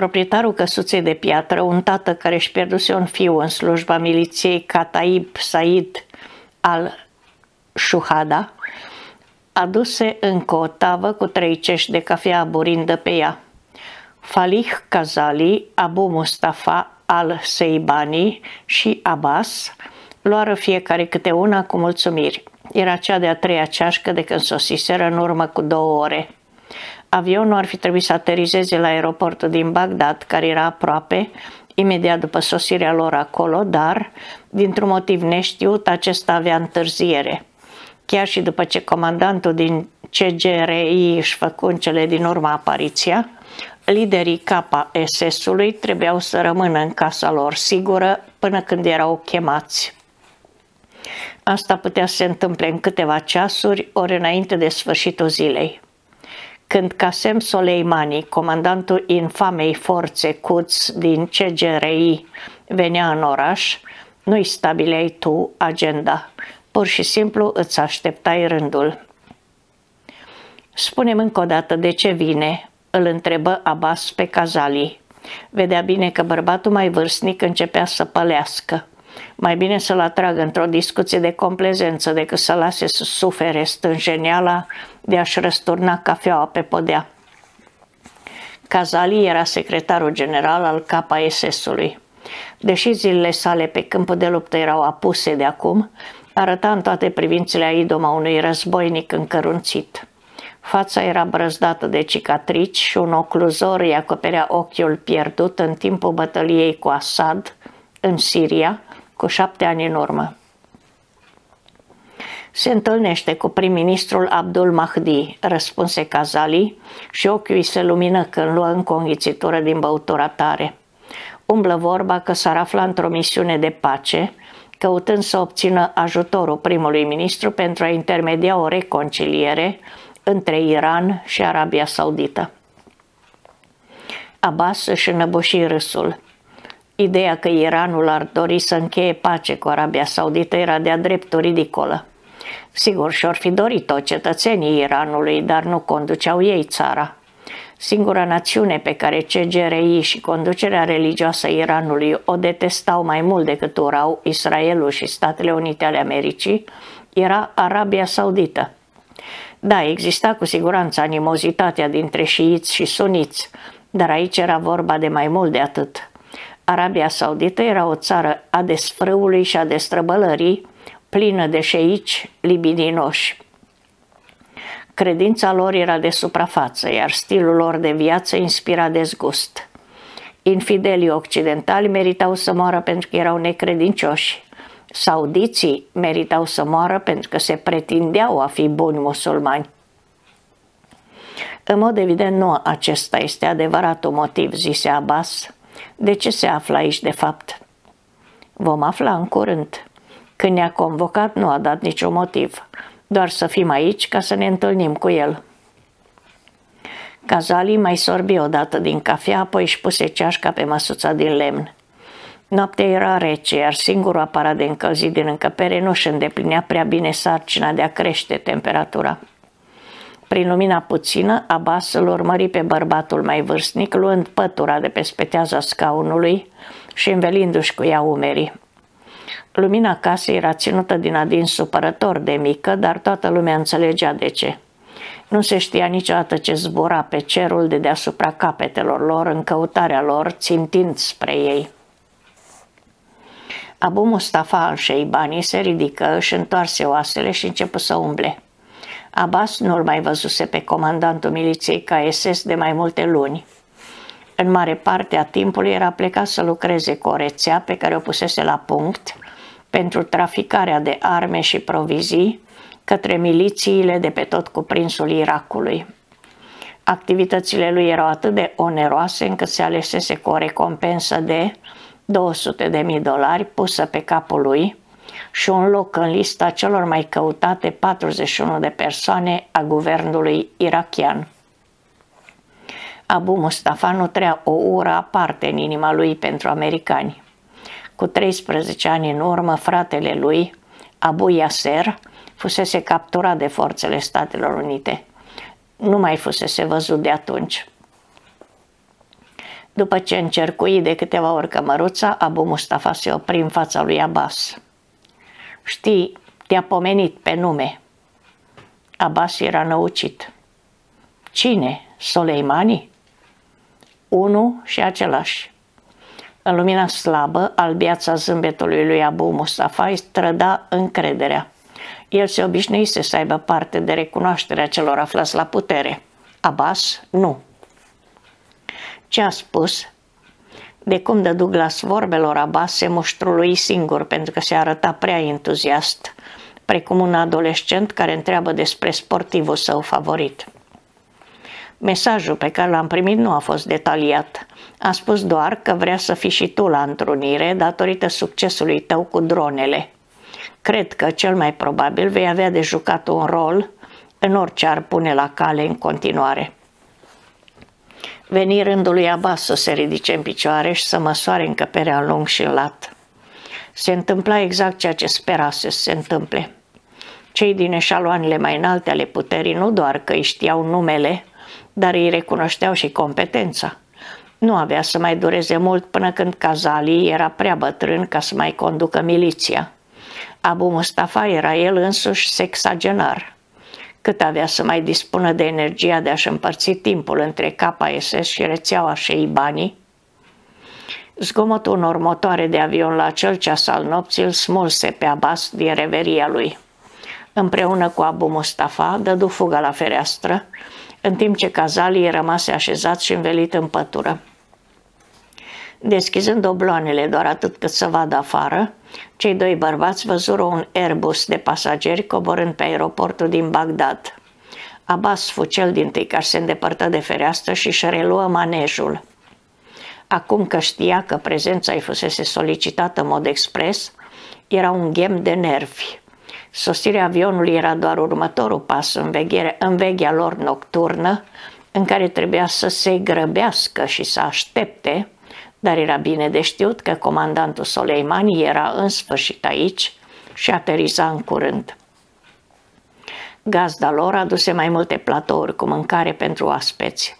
Proprietarul căsuței de piatră, un tată care își pierduse un fiu în slujba miliției Kataib Said al Shuhada, aduse încă o tavă cu trei cești de cafea aburindă pe ea. Falih Kazali, Abu Mustafa al Seibani și Abbas luară fiecare câte una cu mulțumiri. Era cea de-a treia ceașcă de când sosiseră în urmă cu două ore. Avionul ar fi trebuit să aterizeze la aeroportul din Bagdad, care era aproape, imediat după sosirea lor acolo, dar, dintr-un motiv neștiut, acesta avea întârziere. Chiar și după ce comandantul din CGRI își făcu în cele din urmă apariția, liderii KSS-ului trebuiau să rămână în casa lor sigură până când erau chemați. Asta putea să se întâmple în câteva ceasuri, ori înainte de sfârșitul zilei. Când Casem Soleimani, comandantul infamei forțe Quds din CGRI, venea în oraș, nu-i stabileai tu agenda, pur și simplu îți așteptai rândul. Spunem încă o dată de ce vine, îl întrebă Abbas pe Cazali. Vedea bine că bărbatul mai vârstnic începea să pălească. Mai bine să-l atragă într-o discuție de complezență decât să lase să sufere stânjeniala de a-și răsturna cafeaua pe podea. Cazali era secretarul general al KSS-ului. Deși zilele sale pe câmpul de luptă erau apuse de acum, arăta în toate privințele a idoma unui războinic încărunțit. Fața era brăzdată de cicatrici și un ocluzor îi acoperea ochiul pierdut în timpul bătăliei cu Assad în Siria, cu șapte ani în urmă. Se întâlnește cu prim-ministrul Abdul Mahdi, răspunse Kazali și ochiul îi se lumină când luă încă o înghițitură din băutura tare. Umblă vorba că s-ar afla într-o misiune de pace, căutând să obțină ajutorul primului ministru pentru a intermedia o reconciliere între Iran și Arabia Saudită. Abbas își înăbuși râsul. Ideea că Iranul ar dori să încheie pace cu Arabia Saudită era de-a dreptul ridicolă. Sigur, și-or fi dorit-o cetățenii Iranului, dar nu conduceau ei țara. Singura națiune pe care CGRI și conducerea religioasă Iranului o detestau mai mult decât urau Israelul și Statele Unite ale Americii era Arabia Saudită. Da, exista cu siguranță animozitatea dintre șiiți și suniți, dar aici era vorba de mai mult de atât. Arabia Saudită era o țară a desfrâului și a destrăbălării, plină de șeici libidinoși. Credința lor era de suprafață, iar stilul lor de viață inspira dezgust. Infidelii occidentali meritau să moară pentru că erau necredincioși. Saudiții meritau să moară pentru că se pretindeau a fi buni musulmani. În mod evident, nu acesta este adevăratul motiv, zise Abbas. De ce se află aici, de fapt? Vom afla în curând. Când ne-a convocat, nu a dat niciun motiv, doar să fim aici ca să ne întâlnim cu el. Cazali mai sorbi odată din cafea, apoi își puse ceașca pe măsuța din lemn. Noaptea era rece, iar singurul aparat de încălzit din încăpere nu își îndeplinea prea bine sarcina de a crește temperatura. Prin lumina puțină, Abbas îl urmări pe bărbatul mai vârstnic, luând pătura de pe speteaza scaunului și învelindu-și cu ea umerii. Lumina casei era ținută din adins supărător de mică, dar toată lumea înțelegea de ce. Nu se știa niciodată ce zbura pe cerul de deasupra capetelor lor în căutarea lor, țintind spre ei. Abu Mustafa al Sheibani se ridică, își întoarse oasele și începu să umble. Abbas nu-l mai văzuse pe comandantul miliției KSS de mai multe luni. În mare parte a timpului era plecat să lucreze cu o rețea pe care o pusese la punct pentru traficarea de arme și provizii către milițiile de pe tot cuprinsul Irakului. Activitățile lui erau atât de oneroase încât se alesese cu o recompensă de 200 de mii dolari pusă pe capul lui și un loc în lista celor mai căutate 41 de persoane a guvernului irachian. Abu Mustafa nu trea o ură aparte în inima lui pentru americani. Cu 13 ani în urmă, fratele lui, Abu Yasser, fusese capturat de forțele Statelor Unite. Nu mai fusese văzut de atunci. După ce încercui de câteva ori cămăruța, Abu Mustafa se opri în fața lui Abbas. Știi, te-a pomenit pe nume. Abbas era năucit. Cine? Soleimani? Unu și același. În lumina slabă, albiața zâmbetului lui Abu Mustafa îi străda încrederea. El se obișnuise să aibă parte de recunoașterea celor aflați la putere. Abbas, nu. Ce a spus? De cum de Douglas vorbelor Abbas se muștrului singur pentru că se arăta prea entuziast, precum un adolescent care întreabă despre sportivul său favorit. Mesajul pe care l-am primit nu a fost detaliat. A spus doar că vrea să fii și tu la întrunire datorită succesului tău cu dronele. Cred că cel mai probabil vei avea de jucat un rol în orice ar pune la cale în continuare. Veni rândul lui Abbas să se ridice în picioare și să măsoare încăperea lung și lat. Se întâmpla exact ceea ce sperase să se întâmple. Cei din eșaloanele mai înalte ale puterii nu doar că îi știau numele, dar îi recunoșteau și competența. Nu avea să mai dureze mult până când Kazali era prea bătrân ca să mai conducă miliția. Abu Mustafa era el însuși sexagenar. Cât avea să mai dispună de energia de a-și împărți timpul între KSS și rețeaua Sheibani, Zgomotul unor motoare de avion la acel ceas al nopții îl smulse pe Abbas din reveria lui. Împreună cu Abu Mustafa dădu fuga la fereastră, în timp ce Cazali rămase așezat și învelit în pătură. Deschizând obloanele doar atât cât să vadă afară, cei doi bărbați văzură un Airbus de pasageri coborând pe aeroportul din Bagdad. Abbas fu cel din tâi care se îndepărtă de fereastră și își reluă manejul. Acum că știa că prezența îi fusese solicitată în mod expres, era un ghem de nervi. Sosirea avionului era doar următorul pas în, veghere, în veghea lor nocturnă, în care trebuia să se grăbească și să aștepte, dar era bine de știut că comandantul Soleimani era în sfârșit aici și ateriza în curând. Gazda lor aduse mai multe platouri cu mâncare pentru aspeți.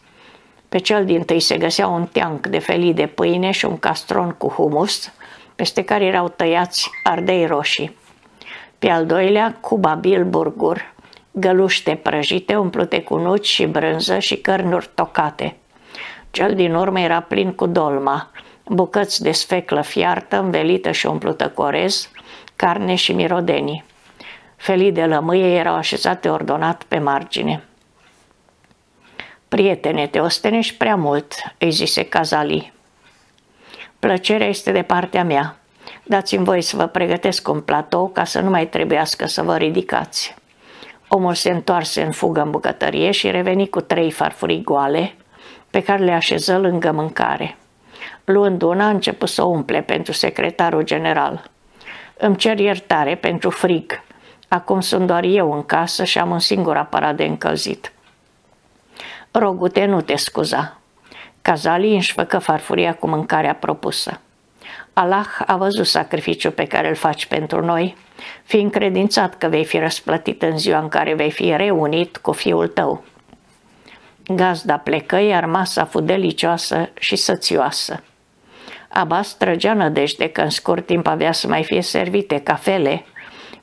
Pe cel din tâi se găsea un teanc de felii de pâine și un castron cu humus, peste care erau tăiați ardei roșii. Pe al doilea, cuba bilburgur, găluște prăjite umplute cu nuci și brânză și cărnuri tocate. Cel din urmă era plin cu dolma, bucăți de sfeclă fiartă, învelită și umplută cu orez, carne și mirodenii. Felii de lămâie erau așezate ordonat pe margine. Prietene, te ostenești prea mult, îi zise Cazali. Plăcerea este de partea mea. Dați-mi voi să vă pregătesc un platou ca să nu mai trebuiască să vă ridicați. Omul se întoarse în fugă în bucătărie și reveni cu trei farfurii goale, pe care le așeză lângă mâncare. Luând una, a început să o umple pentru secretarul general. Îmi cer iertare pentru frig. Acum sunt doar eu în casă și am un singur aparat de încălzit. Rogute, nu te scuza. Cazali își făcă farfuria cu mâncarea propusă. Allah a văzut sacrificiul pe care îl faci pentru noi, fi încredințat că vei fi răsplătit în ziua în care vei fi reunit cu fiul tău. Gazda plecă, iar masa fu delicioasă și sățioasă. Abbas trăgea nădejde că în scurt timp avea să mai fie servite cafele,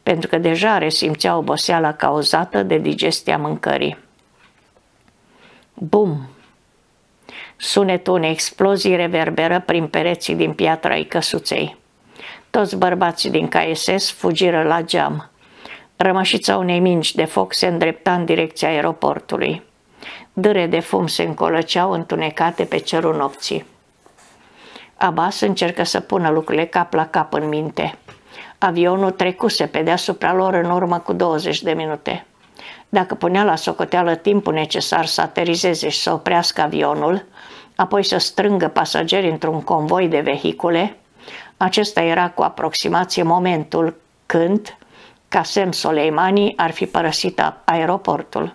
pentru că deja resimțea oboseala cauzată de digestia mâncării. Bum! Sunetul unei explozii reverberă prin pereții din piatra ai căsuței. Toți bărbații din KSS fugiră la geam. Rămășița unei mingi de foc se îndrepta în direcția aeroportului. Dâre de fum se încolăceau întunecate pe cerul nopții. Abbas încercă să pună lucrurile cap la cap în minte. Avionul trecuse pe deasupra lor în urmă cu 20 de minute. Dacă punea la socoteală timpul necesar să aterizeze și să oprească avionul, apoi să strângă pasageri într-un convoi de vehicule, acesta era cu aproximație momentul când Casem Soleimani ar fi părăsit aeroportul.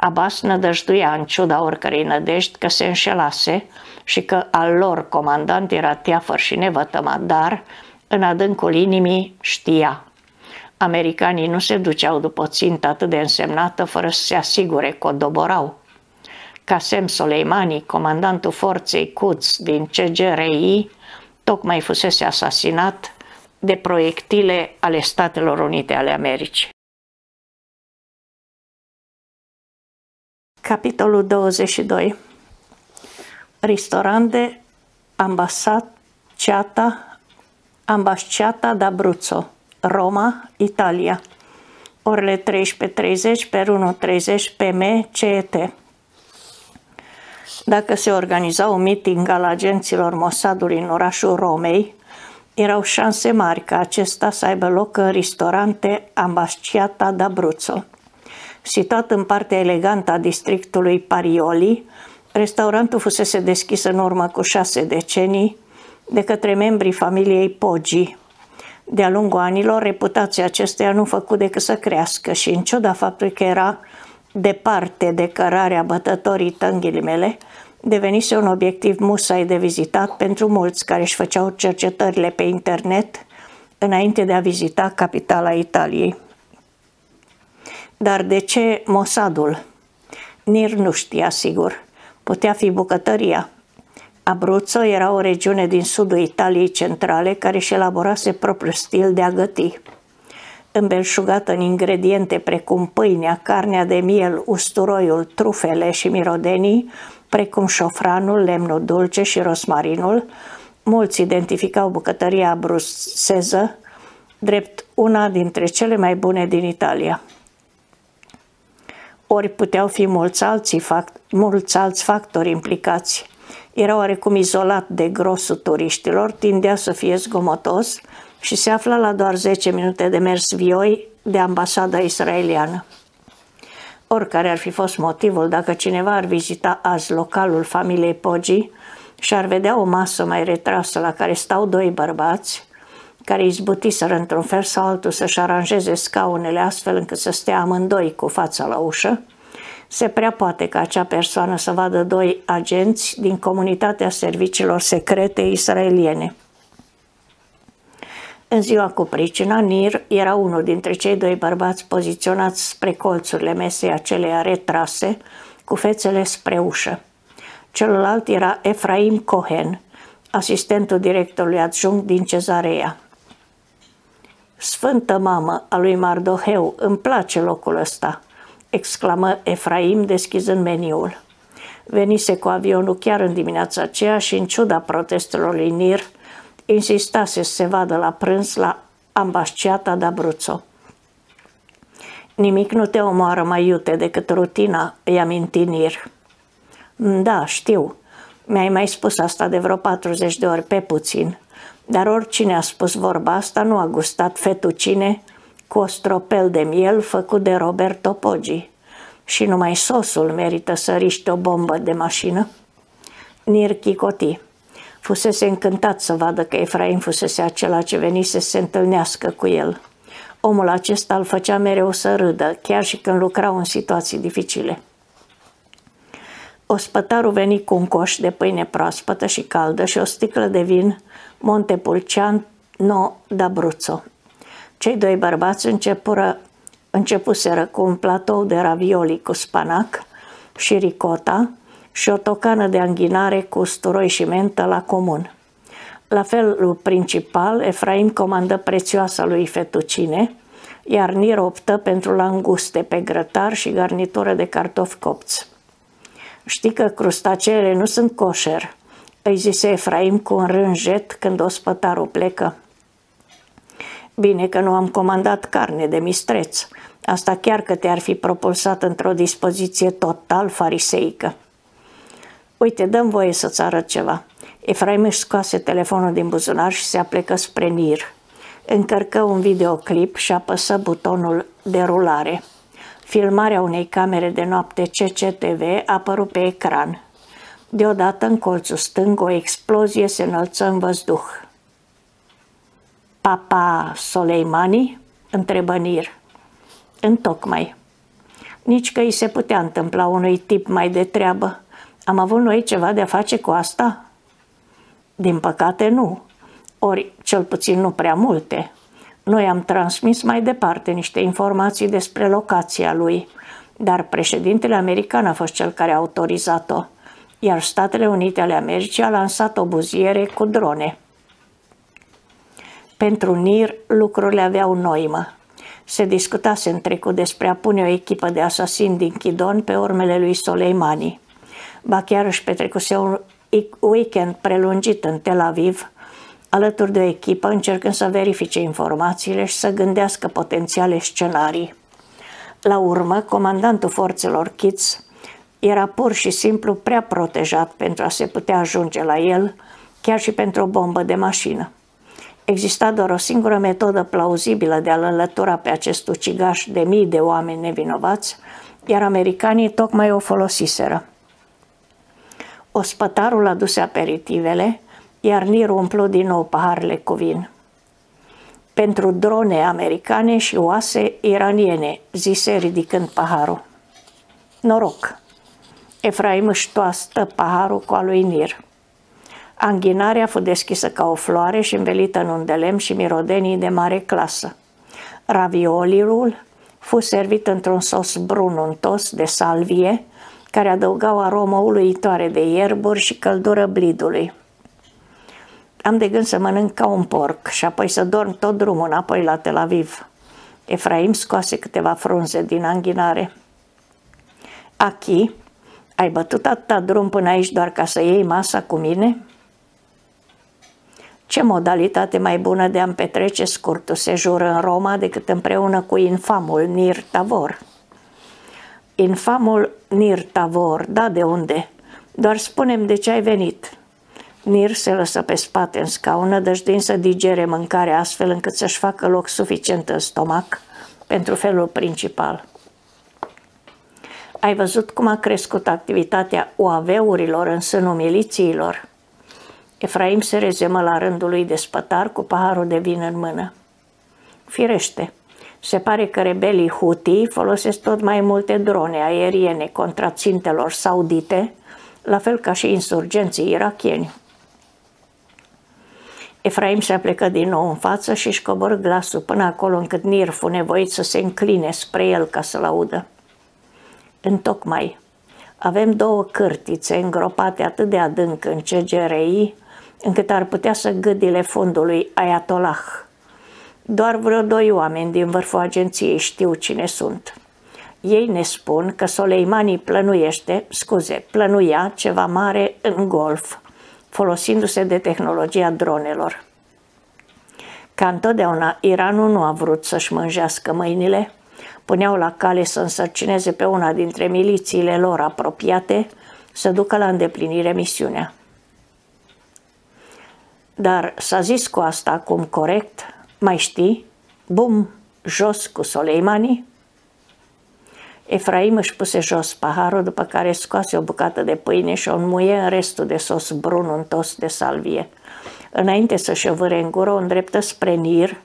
Abbas nădăjduia în ciuda oricărei nădejdi că se înșelase și că al lor comandant era teafăr și nevătămat, dar în adâncul inimii știa. Americanii nu se duceau după o țintă atât de însemnată fără să se asigure că o doborau. Qasem Soleimani, comandantul forței Quds din CGRI, tocmai fusese asasinat de proiectile ale Statelor Unite ale Americii. Capitolul 22 Ristorante Ambasciata Ambasciata d'Abruzzo, Roma, Italia orele 13.30 pe 1.30 PM CET. Dacă se organiza un meeting al agenților Mossadului în orașul Romei, erau șanse mari ca acesta să aibă loc în ristorante Ambasciata d'Abruzzo. Situat în partea elegantă a districtului Parioli, restaurantul fusese deschis în urmă cu șase decenii de către membrii familiei Poggi. De-a lungul anilor, reputația acesteia nu făcut decât să crească și în ciuda faptului că era departe de cărarea bătătorii tânghilimele, devenise un obiectiv musai de vizitat pentru mulți care își făceau cercetările pe internet înainte de a vizita capitala Italiei. Dar de ce Mossadul? Nir nu știa sigur. Putea fi bucătăria. Abruzzo era o regiune din sudul Italiei centrale care își elaborase propriul stil de a găti. Îmbelșugată în ingrediente precum pâinea, carnea de miel, usturoiul, trufele și mirodenii, precum șofranul, lemnul dulce și rosmarinul, mulți identificau bucătăria abruzeză drept una dintre cele mai bune din Italia ori puteau fi mulți, alții fact, mulți alți factori implicați. Era oarecum izolat de grosul turiștilor, tindea să fie zgomotos și se afla la doar 10 minute de mers vioi de ambasada israeliană. Oricare ar fi fost motivul, dacă cineva ar vizita azi localul familiei Poggi și ar vedea o masă mai retrasă la care stau doi bărbați, care izbutiseră într-un fel sau altul să-și aranjeze scaunele astfel încât să stea amândoi cu fața la ușă, se prea poate ca acea persoană să vadă doi agenți din comunitatea serviciilor secrete israeliene. În ziua cu pricina, Nir era unul dintre cei doi bărbați poziționați spre colțurile mesei acelea retrase, cu fețele spre ușă. Celălalt era Efraim Cohen, asistentul directorului adjunct din Cezarea. Sfântă mamă a lui Mardoheu, îmi place locul ăsta, exclamă Efraim deschizând meniul. Venise cu avionul chiar în dimineața aceea și în ciuda protestelor lui Nir, insistase să se vadă la prânz la ambasciata d'Abruzzo. Nimic nu te omoară mai iute decât rutina, îi aminti Nir. Da, știu. Mi-ai mai spus asta de vreo 40 de ori pe puțin. Dar oricine a spus vorba asta nu a gustat fetucine cu o stropel de miel făcut de Roberto Poggi. Și numai sosul merită să riște o bombă de mașină. Nir Chicoti. Fusese încântat să vadă că Efraim fusese acela ce venise să se întâlnească cu el. Omul acesta îl făcea mereu să râdă, chiar și când lucrau în situații dificile. Ospătarul veni cu un coș de pâine proaspătă și caldă și o sticlă de vin Montepulciano d'Abruzzo. Cei doi bărbați începură, începuseră cu un platou de ravioli cu spanac și ricota și o tocană de anghinare cu usturoi și mentă la comun. La felul principal, Efraim comandă prețioasa lui fetucine, iar Nir optă pentru languste pe grătar și garnitură de cartofi copți. Știi că crustaceele nu sunt coșer, îi zise Efraim cu un rânjet când ospătarul plecă. Bine că nu am comandat carne de mistreț. Asta chiar că te-ar fi propulsat într-o dispoziție total fariseică. Uite, dăm voie să-ți arăt ceva. Efraim își scoase telefonul din buzunar și se aplecă spre Nir. Încărcă un videoclip și apăsă butonul de rulare. Filmarea unei camere de noapte CCTV a apărut pe ecran. Deodată, în colțul stâng, o explozie se înălță în văzduh. Papa Soleimani? întrebă Nir. Întocmai. Nici că îi se putea întâmpla unui tip mai de treabă. Am avut noi ceva de a face cu asta? Din păcate nu. Ori, cel puțin nu prea multe. Noi am transmis mai departe niște informații despre locația lui, dar președintele american a fost cel care a autorizat-o, iar Statele Unite ale Americii a lansat o buziere cu drone. Pentru NIR lucrurile aveau noimă. Se discutase în trecut despre a pune o echipă de asasini din Chidon pe urmele lui Soleimani. Ba chiar își petrecuse un weekend prelungit în Tel Aviv, alături de o echipă încercând să verifice informațiile și să gândească potențiale scenarii. La urmă, comandantul forțelor Kitz era pur și simplu prea protejat pentru a se putea ajunge la el, chiar și pentru o bombă de mașină. Exista doar o singură metodă plauzibilă de a-l înlătura pe acest ucigaș de mii de oameni nevinovați, iar americanii tocmai o folosiseră. Ospătarul aduse aperitivele, iar Nir umplu din nou paharele cu vin. Pentru drone americane și oase iraniene, zise ridicând paharul. Noroc! Efraim își toastă paharul cu al lui Nir. Anghinarea a fost deschisă ca o floare și învelită în un de lemn și mirodenii de mare clasă. Ravioliul fu servit într-un sos brun untos de salvie, care adăuga o aromă uluitoare de ierburi și căldură blidului. Am de gând să mănânc ca un porc și apoi să dorm tot drumul înapoi la Tel Aviv. Efraim scoase câteva frunze din anghinare. Achi, ai bătut atâta drum până aici doar ca să iei masa cu mine? Ce modalitate mai bună de a-mi petrece scurtul sejur în Roma decât împreună cu infamul Nir Tavor? Infamul Nir Tavor, da de unde? Doar spunem de ce ai venit. Nir se lăsă pe spate în scaun, nădăjduind să digere mâncarea astfel încât să-și facă loc suficient în stomac pentru felul principal. Ai văzut cum a crescut activitatea UAV-urilor în sânul milițiilor? Efraim se rezemă la rândul lui de spătar cu paharul de vin în mână. Firește, se pare că rebelii Houthi folosesc tot mai multe drone aeriene contra țintelor saudite, la fel ca și insurgenții irachieni. Efraim se aplecă din nou în față și își cobor glasul până acolo încât Nir fu nevoit să se încline spre el ca să-l audă. Întocmai, avem două cârtițe îngropate atât de adânc în CGRI, încât ar putea să gâdile fundului Ayatollah. Doar vreo doi oameni din vârful agenției știu cine sunt. Ei ne spun că Soleimani plănuiește, scuze, plănuia ceva mare în golf, folosindu-se de tehnologia dronelor. Ca întotdeauna, Iranul nu a vrut să-și mânjească mâinile, puneau la cale să însărcineze pe una dintre milițiile lor apropiate să ducă la îndeplinire misiunea. Dar s-a zis cu asta acum corect, mai știi, bum, jos cu Soleimani. Efraim își puse jos paharul, după care scoase o bucată de pâine și o înmuie în restul de sos brun untos de salvie. Înainte să-și o vâre în gură, o îndreptă spre Nir,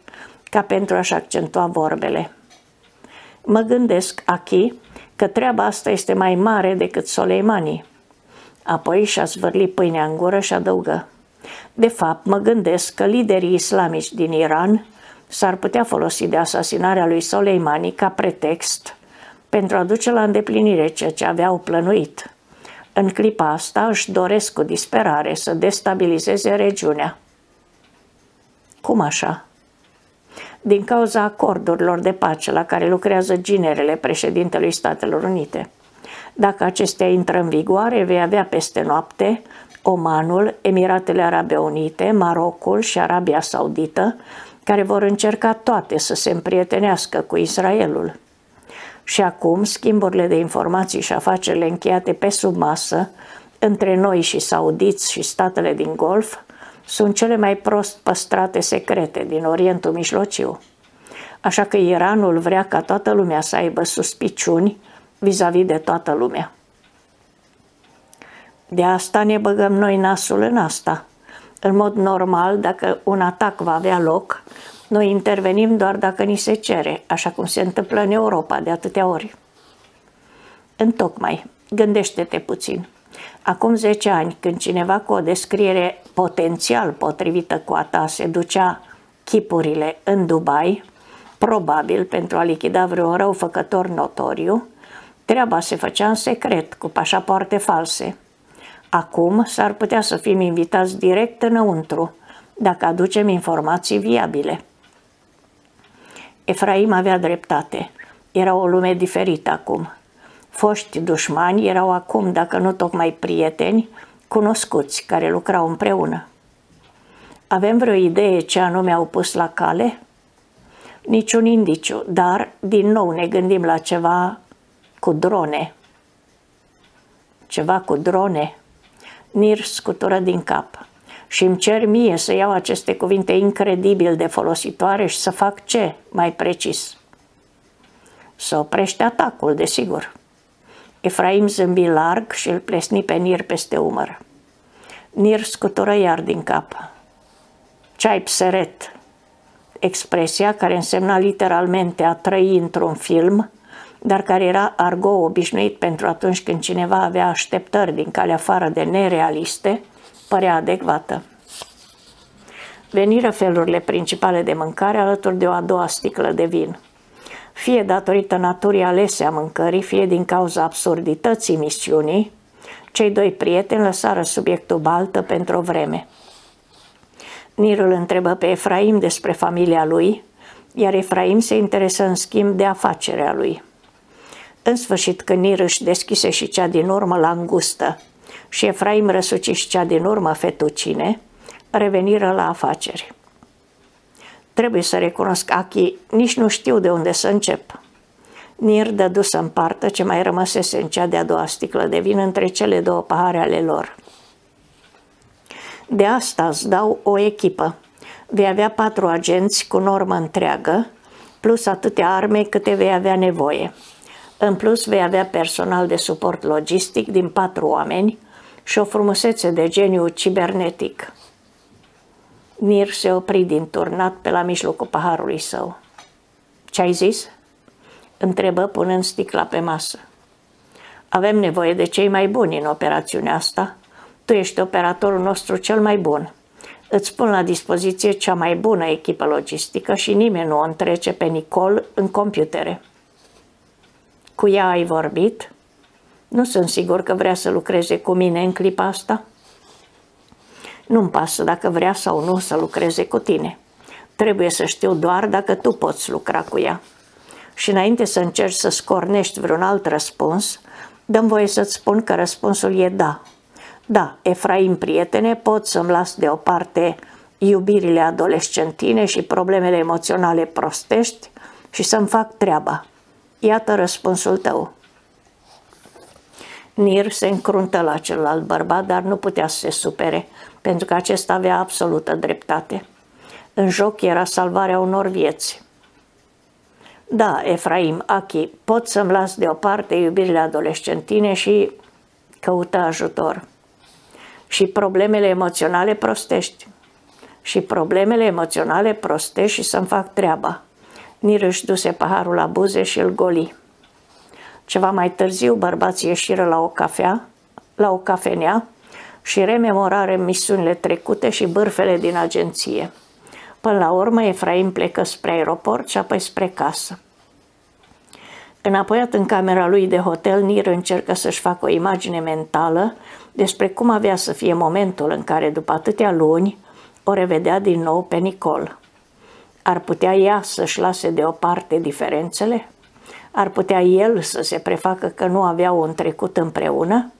ca pentru a-și accentua vorbele. Mă gândesc, Achi, că treaba asta este mai mare decât Soleimani. Apoi și-a zvârlit pâinea în gură și adăugă. De fapt, mă gândesc că liderii islamici din Iran s-ar putea folosi de asasinarea lui Soleimani ca pretext pentru a duce la îndeplinire ceea ce aveau plănuit. În clipa asta își doresc cu disperare să destabilizeze regiunea. Cum așa? Din cauza acordurilor de pace la care lucrează ginerele președintelui Statelor Unite. Dacă acestea intră în vigoare, vei avea peste noapte Omanul, Emiratele Arabe Unite, Marocul și Arabia Saudită, care vor încerca toate să se împrietenească cu Israelul. Și acum schimburile de informații și afacerile încheiate pe sub masă între noi și saudiți și statele din Golf sunt cele mai prost păstrate secrete din Orientul Mijlociu. Așa că Iranul vrea ca toată lumea să aibă suspiciuni vis-a-vis -vis de toată lumea. De asta ne băgăm noi nasul în asta. În mod normal, dacă un atac va avea loc, noi intervenim doar dacă ni se cere, așa cum se întâmplă în Europa de atâtea ori. Întocmai, gândește-te puțin. Acum 10 ani, când cineva cu o descriere potențial potrivită cu a ta se ducea chipurile în Dubai, probabil pentru a lichida vreun răufăcător notoriu, Treaba se făcea în secret, cu pașapoarte false. Acum s-ar putea să fim invitați direct înăuntru, dacă aducem informații viabile. Efraim avea dreptate. Era o lume diferită acum. Foști dușmani erau acum, dacă nu tocmai prieteni, cunoscuți, care lucrau împreună. Avem vreo idee ce anume au pus la cale? Niciun indiciu, dar din nou ne gândim la ceva cu drone. Ceva cu drone. Nir scutură din cap și îmi cer mie să iau aceste cuvinte incredibil de folositoare și să fac ce, mai precis? Să oprește atacul, desigur. Efraim zâmbi larg și îl plesni pe Nir peste umăr. Nir scutură iar din cap. Ceai pseret, expresia care însemna literalmente a trăi într-un film, dar care era argo obișnuit pentru atunci când cineva avea așteptări din calea afară de nerealiste, părea adecvată. Veniră felurile principale de mâncare alături de o a doua sticlă de vin. Fie datorită naturii alese a mâncării, fie din cauza absurdității misiunii, cei doi prieteni lăsară subiectul baltă pentru o vreme. Nirul întrebă pe Efraim despre familia lui, iar Efraim se interesă în schimb de afacerea lui. În sfârșit, când Nir își deschise și cea din urmă la îngustă și Efraim răsuci și cea din urmă fetucine, reveniră la afaceri. Trebuie să recunosc, Achi, nici nu știu de unde să încep. Nir dădu să împartă ce mai rămăsese în cea de-a doua sticlă de vin între cele două pahare ale lor. De asta îți dau o echipă. Vei avea patru agenți cu normă întreagă, plus atâtea arme câte vei avea nevoie. În plus vei avea personal de suport logistic din patru oameni și o frumusețe de geniu cibernetic. Nir se opri din turnat pe la mijlocul paharului său. Ce ai zis?" întrebă punând sticla pe masă. Avem nevoie de cei mai buni în operațiunea asta. Tu ești operatorul nostru cel mai bun. Îți pun la dispoziție cea mai bună echipă logistică și nimeni nu o întrece pe Nicol în computere. Cu ea ai vorbit? Nu sunt sigur că vrea să lucreze cu mine în clipa asta. Nu-mi pasă dacă vrea sau nu să lucreze cu tine. Trebuie să știu doar dacă tu poți lucra cu ea. Și înainte să încerci să scornești vreun alt răspuns, dăm voie să-ți spun că răspunsul e da. Da, Efraim, prietene, pot să-mi las deoparte iubirile adolescentine și problemele emoționale prostești și să-mi fac treaba. Iată răspunsul tău. Nir se încruntă la celălalt bărbat, dar nu putea să se supere, pentru că acesta avea absolută dreptate. În joc era salvarea unor vieți. Da, Efraim, Achi, pot să-mi las deoparte iubirile adolescentine și căută ajutor. Și problemele emoționale prostești. Și problemele emoționale prostești și să-mi fac treaba. Nir își duse paharul la buze și îl goli. Ceva mai târziu, bărbații ieșiră la o cafea, la o cafenea și rememorare misiunile trecute și bârfele din agenție. Până la urmă, Efraim plecă spre aeroport și apoi spre casă. Înapoiat în camera lui de hotel, Nir încercă să-și facă o imagine mentală despre cum avea să fie momentul în care, după atâtea luni, o revedea din nou pe Nicol. Ar putea ea să-și lase deoparte diferențele? Ar putea el să se prefacă că nu aveau un trecut împreună?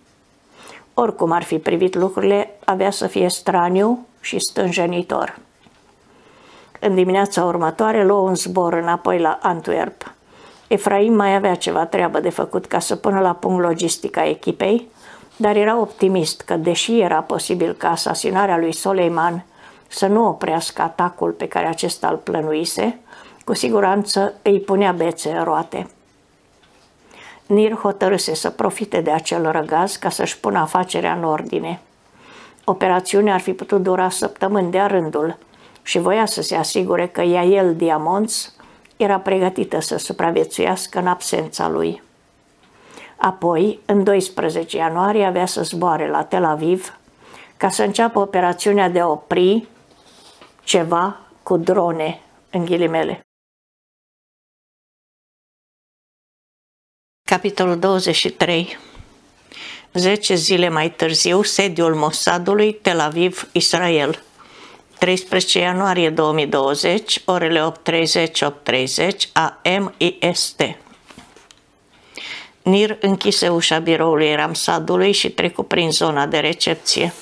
Oricum ar fi privit lucrurile, avea să fie straniu și stânjenitor. În dimineața următoare luă un zbor înapoi la Antwerp. Efraim mai avea ceva treabă de făcut ca să pună la punct logistica echipei, dar era optimist că, deși era posibil ca asasinarea lui Soleiman să nu oprească atacul pe care acesta îl plănuise, cu siguranță îi punea bețe în roate. Nir hotărâse să profite de acel răgaz ca să-și pună afacerea în ordine. Operațiunea ar fi putut dura săptămâni de rândul și voia să se asigure că el Diamonds era pregătită să supraviețuiască în absența lui. Apoi, în 12 ianuarie, avea să zboare la Tel Aviv ca să înceapă operațiunea de a opri ceva cu drone, în ghilimele. Capitolul 23 Zece zile mai târziu, sediul Mossadului, Tel Aviv, Israel. 13 ianuarie 2020, orele 8.30-8.30, AM IST. Nir închise ușa biroului Ramsadului și trecu prin zona de recepție.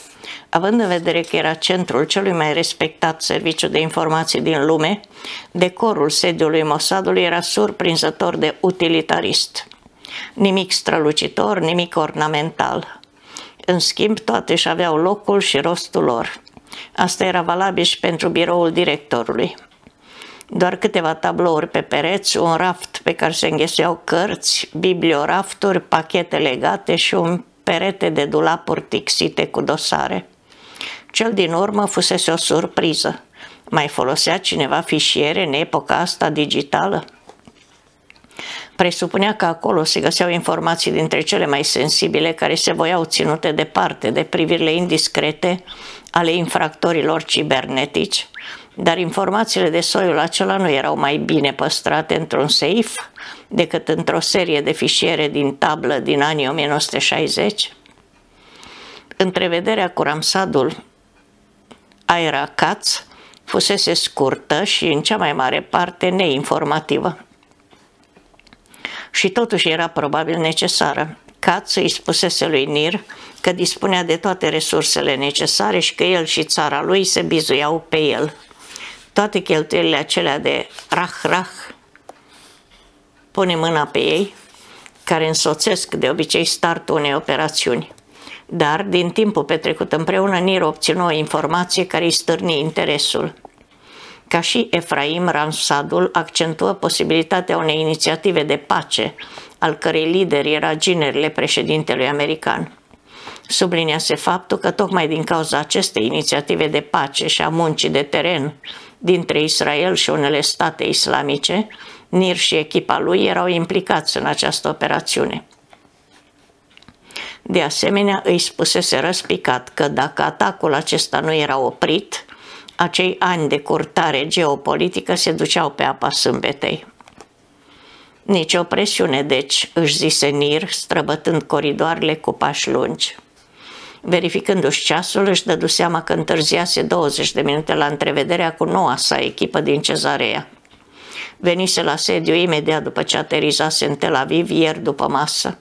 Având în vedere că era centrul celui mai respectat serviciu de informații din lume, decorul sediului Mossadului era surprinzător de utilitarist. Nimic strălucitor, nimic ornamental. În schimb, toate își aveau locul și rostul lor. Asta era valabil și pentru biroul directorului. Doar câteva tablouri pe pereți, un raft pe care se înghesuiau cărți, bibliorafturi, pachete legate și un perete de dulapuri tixite cu dosare. Cel din urmă fusese o surpriză. Mai folosea cineva fișiere în epoca asta digitală? Presupunea că acolo se găseau informații dintre cele mai sensibile care se voiau ținute departe de privirile indiscrete ale infractorilor cibernetici, dar informațiile de soiul acela nu erau mai bine păstrate într-un safe decât într-o serie de fișiere din tablă din anii 1960. Întrevederea cu Ramsadul Aira Katz fusese scurtă și în cea mai mare parte neinformativă. Și totuși era probabil necesară. Katz îi spusese lui Nir că dispunea de toate resursele necesare și că el și țara lui se bizuiau pe el. Toate cheltuielile acelea de rah-rah, pune mâna pe ei, care însoțesc de obicei startul unei operațiuni. Dar, din timpul petrecut împreună, Nir obținu o informație care îi stârni interesul. Ca și Efraim, Ramsadul accentuă posibilitatea unei inițiative de pace, al cărei lider era ginerile președintelui american. Subliniase faptul că tocmai din cauza acestei inițiative de pace și a muncii de teren dintre Israel și unele state islamice, Nir și echipa lui erau implicați în această operațiune. De asemenea, îi spusese răspicat că dacă atacul acesta nu era oprit, acei ani de curtare geopolitică se duceau pe apa sâmbetei. Nici o presiune, deci, își zise Nir, străbătând coridoarele cu pași lungi. Verificându-și ceasul, își dădu seama că întârziase 20 de minute la întrevederea cu noua sa echipă din cezarea. Venise la sediu imediat după ce aterizase în Tel Aviv ieri după masă.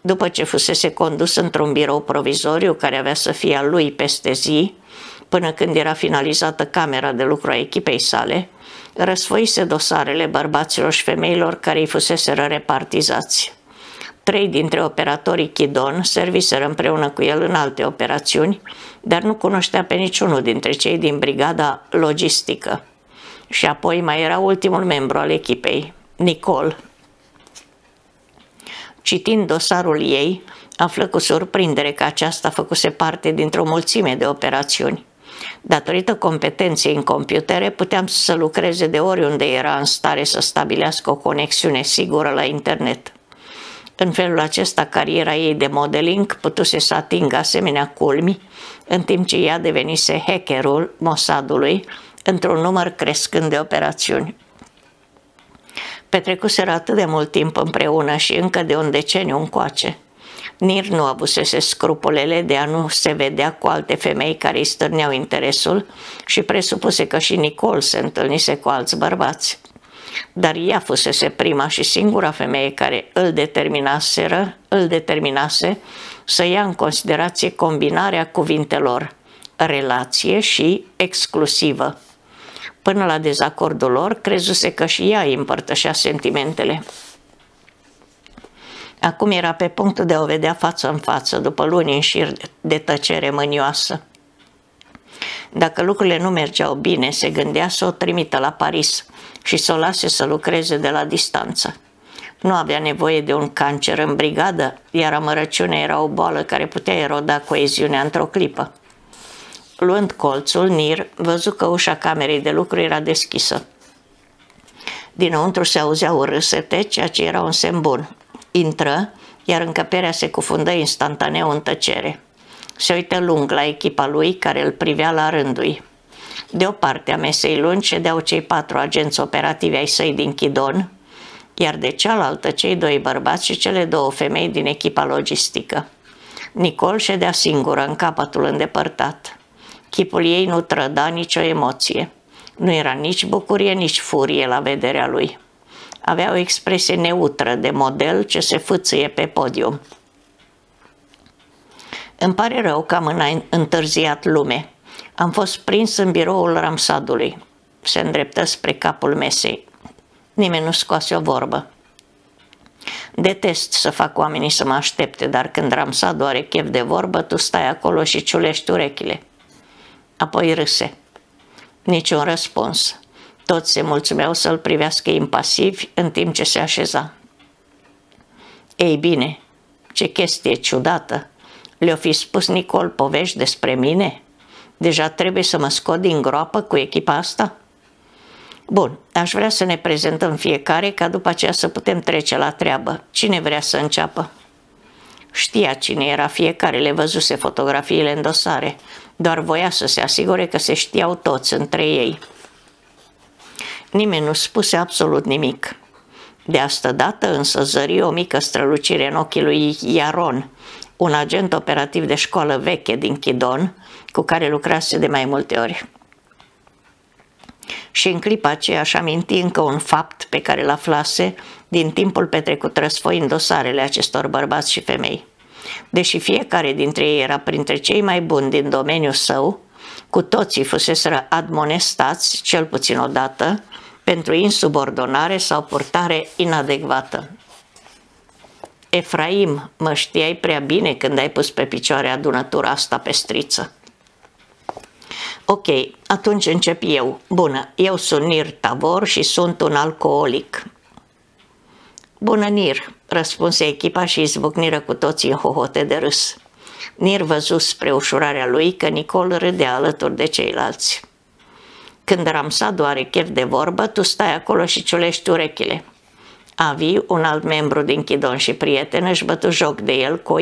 După ce fusese condus într-un birou provizoriu care avea să fie al lui peste zi, până când era finalizată camera de lucru a echipei sale, răsfoise dosarele bărbaților și femeilor care îi fuseseră repartizați. Trei dintre operatorii Chidon serviseră împreună cu el în alte operațiuni, dar nu cunoștea pe niciunul dintre cei din brigada logistică. Și apoi mai era ultimul membru al echipei, Nicol. Citind dosarul ei, află cu surprindere că aceasta făcuse parte dintr-o mulțime de operațiuni. Datorită competenței în computere, puteam să lucreze de oriunde era în stare să stabilească o conexiune sigură la internet. În felul acesta, cariera ei de modeling putuse să atingă asemenea culmi, în timp ce ea devenise hackerul Mossadului într-un număr crescând de operațiuni. Petrecuseră atât de mult timp împreună și încă de un deceniu încoace – Nir nu avusese scrupulele de a nu se vedea cu alte femei care îi stârneau interesul și presupuse că și Nicol se întâlnise cu alți bărbați. Dar ea fusese prima și singura femeie care îl determinaseră, îl determinase să ia în considerație combinarea cuvintelor relație și exclusivă. Până la dezacordul lor, crezuse că și ea îi împărtășea sentimentele. Acum era pe punctul de a o vedea față în față, după luni în șir de tăcere mânioasă. Dacă lucrurile nu mergeau bine, se gândea să o trimită la Paris și să o lase să lucreze de la distanță. Nu avea nevoie de un cancer în brigadă, iar amărăciunea era o boală care putea eroda coeziunea într-o clipă. Luând colțul, Nir văzu că ușa camerei de lucru era deschisă. Dinăuntru se auzeau râsete, ceea ce era un semn bun intră, iar încăperea se cufundă instantaneu în tăcere. Se uită lung la echipa lui, care îl privea la rândui. De o parte a mesei lungi ședeau cei patru agenți operativi ai săi din Chidon, iar de cealaltă cei doi bărbați și cele două femei din echipa logistică. Nicol ședea singură în capătul îndepărtat. Chipul ei nu trăda nicio emoție. Nu era nici bucurie, nici furie la vederea lui. Avea o expresie neutră de model ce se fâțâie pe podium. Îmi pare rău că am întârziat lume. Am fost prins în biroul Ramsadului. Se îndreptă spre capul mesei. Nimeni nu scoase o vorbă. Detest să fac oamenii să mă aștepte, dar când Ramsadu are chef de vorbă, tu stai acolo și ciulești urechile. Apoi râse. Niciun răspuns. Toți se mulțumeau să-l privească impasiv în timp ce se așeza. Ei bine, ce chestie ciudată! Le-o fi spus Nicol povești despre mine? Deja trebuie să mă scot din groapă cu echipa asta? Bun, aș vrea să ne prezentăm fiecare ca după aceea să putem trece la treabă. Cine vrea să înceapă? Știa cine era fiecare, le văzuse fotografiile în dosare, doar voia să se asigure că se știau toți între ei. Nimeni nu spuse absolut nimic. De asta dată însă zări o mică strălucire în ochii lui Iaron, un agent operativ de școală veche din Chidon, cu care lucrase de mai multe ori. Și în clipa aceea aș aminti încă un fapt pe care l aflase din timpul petrecut răsfoind dosarele acestor bărbați și femei. Deși fiecare dintre ei era printre cei mai buni din domeniul său, cu toții fuseseră admonestați, cel puțin odată, pentru insubordonare sau purtare inadecvată. Efraim, mă știai prea bine când ai pus pe picioare adunătura asta pe striță. Ok, atunci încep eu. Bună, eu sunt Nir Tavor și sunt un alcoolic. Bună, Nir, răspunse echipa și izbucniră cu toții în hohote de râs. Nir văzu spre ușurarea lui că Nicol râdea alături de ceilalți. Când Ramsadu are chef de vorbă, tu stai acolo și ciulești urechile. Avi, un alt membru din Chidon și prieten, își bătu joc de el cu o,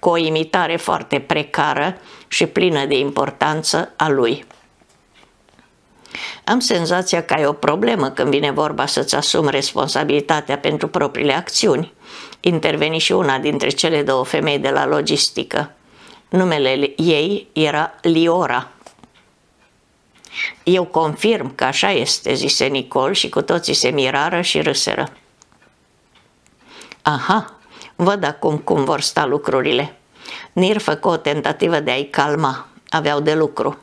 cu o imitare foarte precară și plină de importanță a lui. Am senzația că ai o problemă când vine vorba să-ți asumi responsabilitatea pentru propriile acțiuni. Interveni și una dintre cele două femei de la logistică. Numele ei era Liora. Eu confirm că așa este, zise Nicol și cu toții se mirară și râseră. Aha, văd acum cum vor sta lucrurile. Nir făcă o tentativă de a-i calma. Aveau de lucru.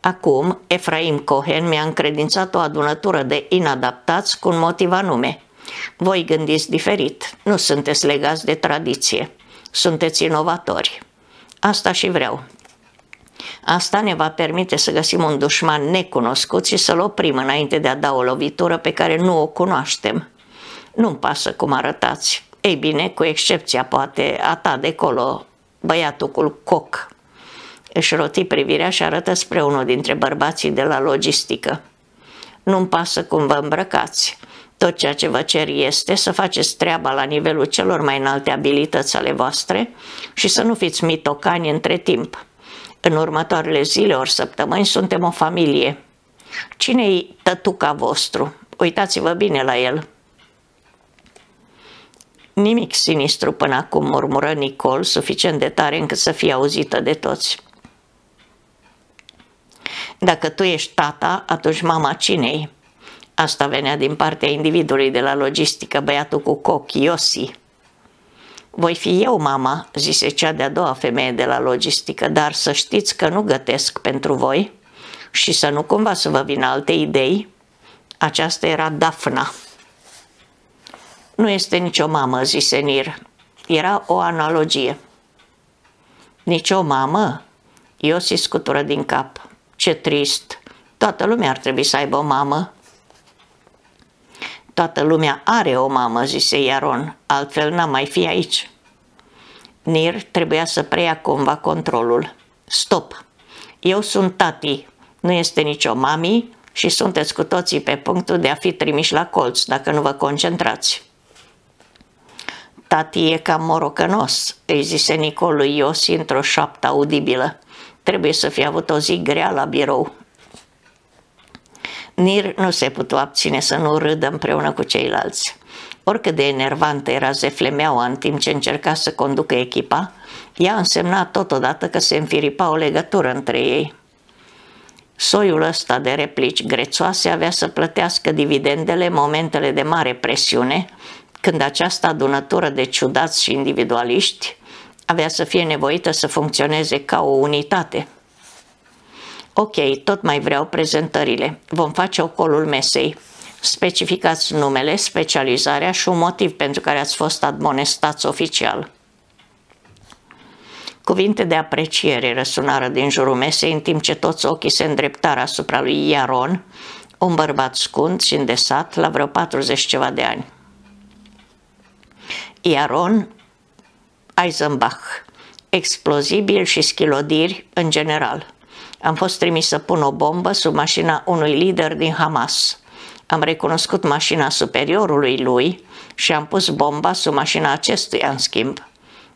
Acum, Efraim Cohen mi-a încredințat o adunătură de inadaptați cu un motiv anume. Voi gândiți diferit, nu sunteți legați de tradiție. Sunteți inovatori. Asta și vreau. Asta ne va permite să găsim un dușman necunoscut și să-l oprim înainte de a da o lovitură pe care nu o cunoaștem. Nu-mi pasă cum arătați. Ei bine, cu excepția poate a ta de colo, băiatul cu coc. Își roti privirea și arătă spre unul dintre bărbații de la logistică. Nu-mi pasă cum vă îmbrăcați. Tot ceea ce vă cer este să faceți treaba la nivelul celor mai înalte abilități ale voastre și să nu fiți mitocani între timp. În următoarele zile ori săptămâni suntem o familie. Cine-i tătuca vostru? Uitați-vă bine la el. Nimic sinistru până acum, murmură Nicol, suficient de tare încât să fie auzită de toți. Dacă tu ești tata, atunci mama cinei? Asta venea din partea individului de la logistică, băiatul cu coc, Iosi. Voi fi eu, mama, zise cea de-a doua femeie de la logistică, dar să știți că nu gătesc pentru voi și să nu cumva să vă vină alte idei. Aceasta era Dafna. Nu este nicio mamă, zise Nir. Era o analogie. Nicio mamă? Iosi scutură din cap. Ce trist. Toată lumea ar trebui să aibă o mamă. Toată lumea are o mamă, zise Iaron, altfel n-am mai fi aici. Nir trebuia să preia cumva controlul. Stop! Eu sunt tati, nu este nicio mami și sunteți cu toții pe punctul de a fi trimiși la colț dacă nu vă concentrați. Tati e cam morocănos, îi zise Nicolui Iosi într-o șaptă audibilă. Trebuie să fi avut o zi grea la birou. Nir nu se putu abține să nu râdă împreună cu ceilalți. Oricât de enervantă era zeflemeaua în timp ce încerca să conducă echipa, ea însemna totodată că se înfiripa o legătură între ei. Soiul ăsta de replici grețoase avea să plătească dividendele momentele de mare presiune, când această adunătură de ciudați și individualiști avea să fie nevoită să funcționeze ca o unitate. Ok, tot mai vreau prezentările. Vom face ocolul mesei. Specificați numele, specializarea și un motiv pentru care ați fost admonestați oficial. Cuvinte de apreciere răsunară din jurul mesei în timp ce toți ochii se îndreptară asupra lui Iaron, un bărbat scund și îndesat la vreo 40 ceva de ani. Iaron Eisenbach, explozibil și schilodiri în general. Am fost trimis să pun o bombă sub mașina unui lider din Hamas. Am recunoscut mașina superiorului lui și am pus bomba sub mașina acestuia în schimb.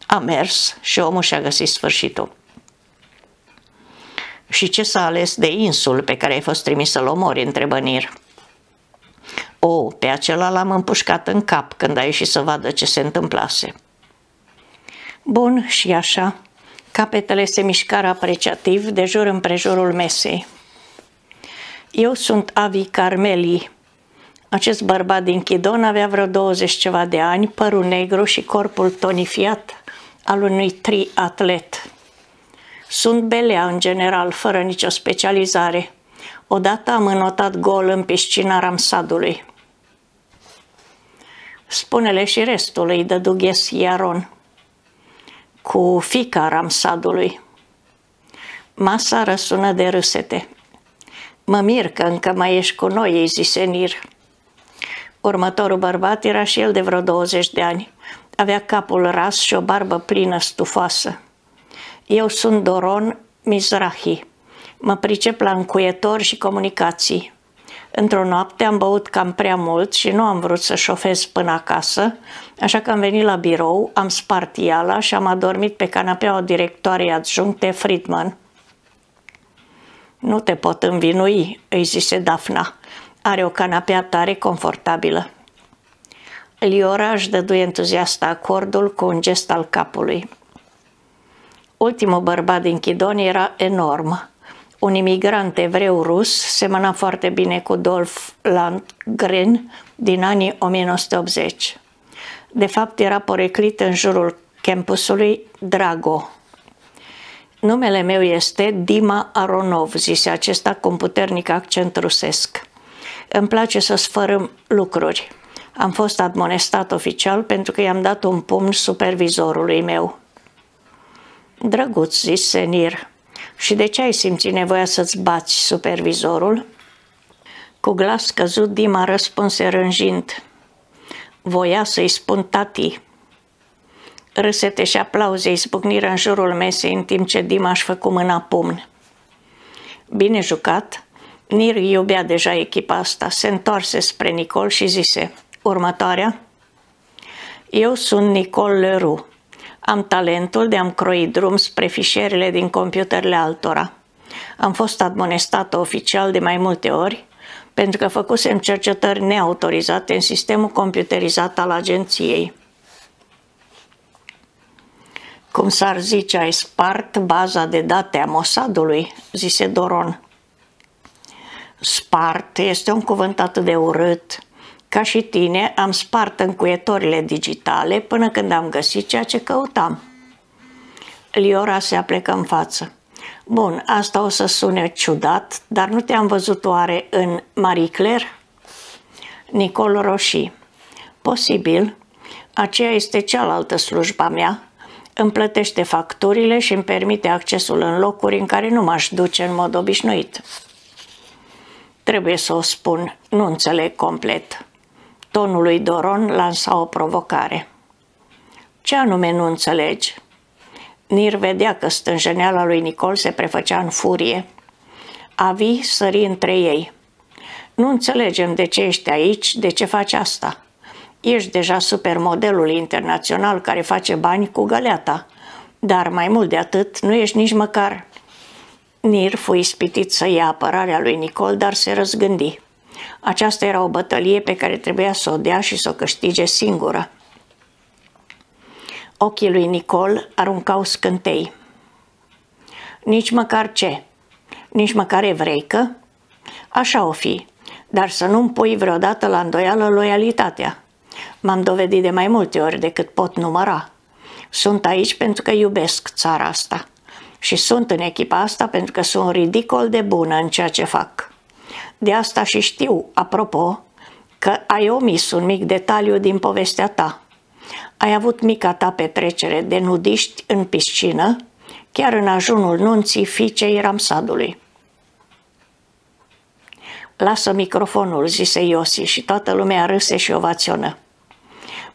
A mers și omul și-a găsit sfârșitul. Și ce s-a ales de insul pe care ai fost trimis să-l omori, întrebă Nir. O, pe acela l-am împușcat în cap când a ieșit să vadă ce se întâmplase. Bun, și așa, capetele se mișcară apreciativ de jur împrejurul mesei. Eu sunt Avi Carmeli. Acest bărbat din Chidon avea vreo 20 ceva de ani, părul negru și corpul tonifiat al unui triatlet. Sunt belea în general, fără nicio specializare. Odată am înotat gol în piscina Ramsadului. Spune-le și restul, îi dă dughes Iaron. Cu fica Ramsadului. Masa răsună de râsete. Mă mir că încă mai ești cu noi, îi zise Nir. Următorul bărbat era și el de vreo 20 de ani. Avea capul ras și o barbă plină stufoasă. Eu sunt Doron Mizrahi. Mă pricep la încuietori și comunicații. Într-o noapte am băut cam prea mult și nu am vrut să șofez până acasă, așa că am venit la birou, am spart iala și am adormit pe canapeaua directoarei adjuncte Friedman. Nu te pot învinui, îi zise Dafna. Are o canapea tare confortabilă. Liora își dăduie entuziast acordul cu un gest al capului. Ultimul bărbat din Chidon era enorm. Un imigrant evreu rus semăna foarte bine cu Dolph Landgren din anii 1980. De fapt, era poreclit în jurul campusului Drago. Numele meu este Dima Aronov, zise acesta cu un puternic accent rusesc. Îmi place să sfărâm lucruri. Am fost admonestat oficial pentru că i-am dat un pumn supervizorului meu. Drăguț, zise Nir, și de ce ai simțit nevoia să-ți bați supervizorul? Cu glas căzut, Dima răspunse rânjind. Voia să-i spun tati. Râsete și aplauze izbucniră în jurul mesei în timp ce Dima își făcu mâna pumn. Bine jucat, Nir iubea deja echipa asta, se întoarse spre Nicol și zise Următoarea? Eu sunt Nicol Leroux. Am talentul de a-mi croi drum spre fișierele din computerele altora. Am fost admonestată oficial de mai multe ori pentru că făcusem cercetări neautorizate în sistemul computerizat al agenției. Cum s-ar zice, ai spart baza de date a Mossadului, zise Doron. Spart este un cuvânt atât de urât. Ca și tine, am spart încuietorile digitale până când am găsit ceea ce căutam. Liora se aplecă în față. Bun, asta o să sune ciudat, dar nu te-am văzut oare în Marie Claire? Nicol Roșii. Posibil. Aceea este cealaltă slujba mea. Îmi plătește facturile și îmi permite accesul în locuri în care nu m-aș duce în mod obișnuit. Trebuie să o spun, nu înțeleg complet. Tonul lui Doron lansa o provocare. Ce anume nu înțelegi? Nir vedea că stânjeneala lui Nicol se prefăcea în furie. Avi sări între ei. Nu înțelegem de ce ești aici, de ce faci asta. Ești deja supermodelul internațional care face bani cu găleata, dar mai mult de atât nu ești nici măcar... Nir fu ispitit să ia apărarea lui Nicol, dar se răzgândi. Aceasta era o bătălie pe care trebuia să o dea și să o câștige singură. Ochii lui Nicol aruncau scântei. Nici măcar ce? Nici măcar evreică? Așa o fi, dar să nu-mi pui vreodată la îndoială loialitatea. M-am dovedit de mai multe ori decât pot număra. Sunt aici pentru că iubesc țara asta și sunt în echipa asta pentru că sunt ridicol de bună în ceea ce fac. De asta și știu, apropo, că ai omis un mic detaliu din povestea ta. Ai avut mica ta petrecere de nudiști în piscină, chiar în ajunul nunții fiicei Ramsadului. Lasă microfonul, zise Iosi și toată lumea râse și ovaționă.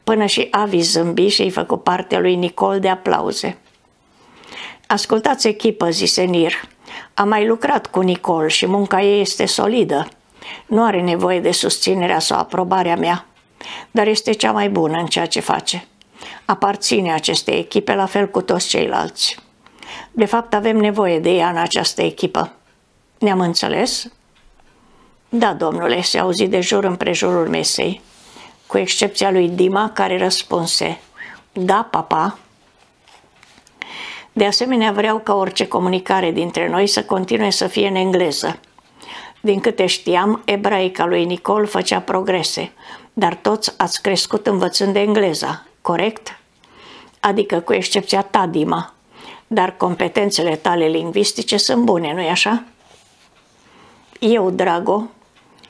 Până și Avi zâmbi și îi făcu partea lui Nicol de aplauze. Ascultați echipă, zise Nir. Am mai lucrat cu Nicol și munca ei este solidă. Nu are nevoie de susținerea sau aprobarea mea, dar este cea mai bună în ceea ce face. Aparține acestei echipe la fel cu toți ceilalți. De fapt, avem nevoie de ea în această echipă. Ne-am înțeles? Da, domnule, se auzi de jur împrejurul mesei, cu excepția lui Dima, care răspunse, Da, papa. De asemenea, vreau ca orice comunicare dintre noi să continue să fie în engleză. Din câte știam, ebraica lui Nicol făcea progrese, dar toți ați crescut învățând de engleza, corect? Adică cu excepția ta, Dima. Dar competențele tale lingvistice sunt bune, nu-i așa? Eu, Drago,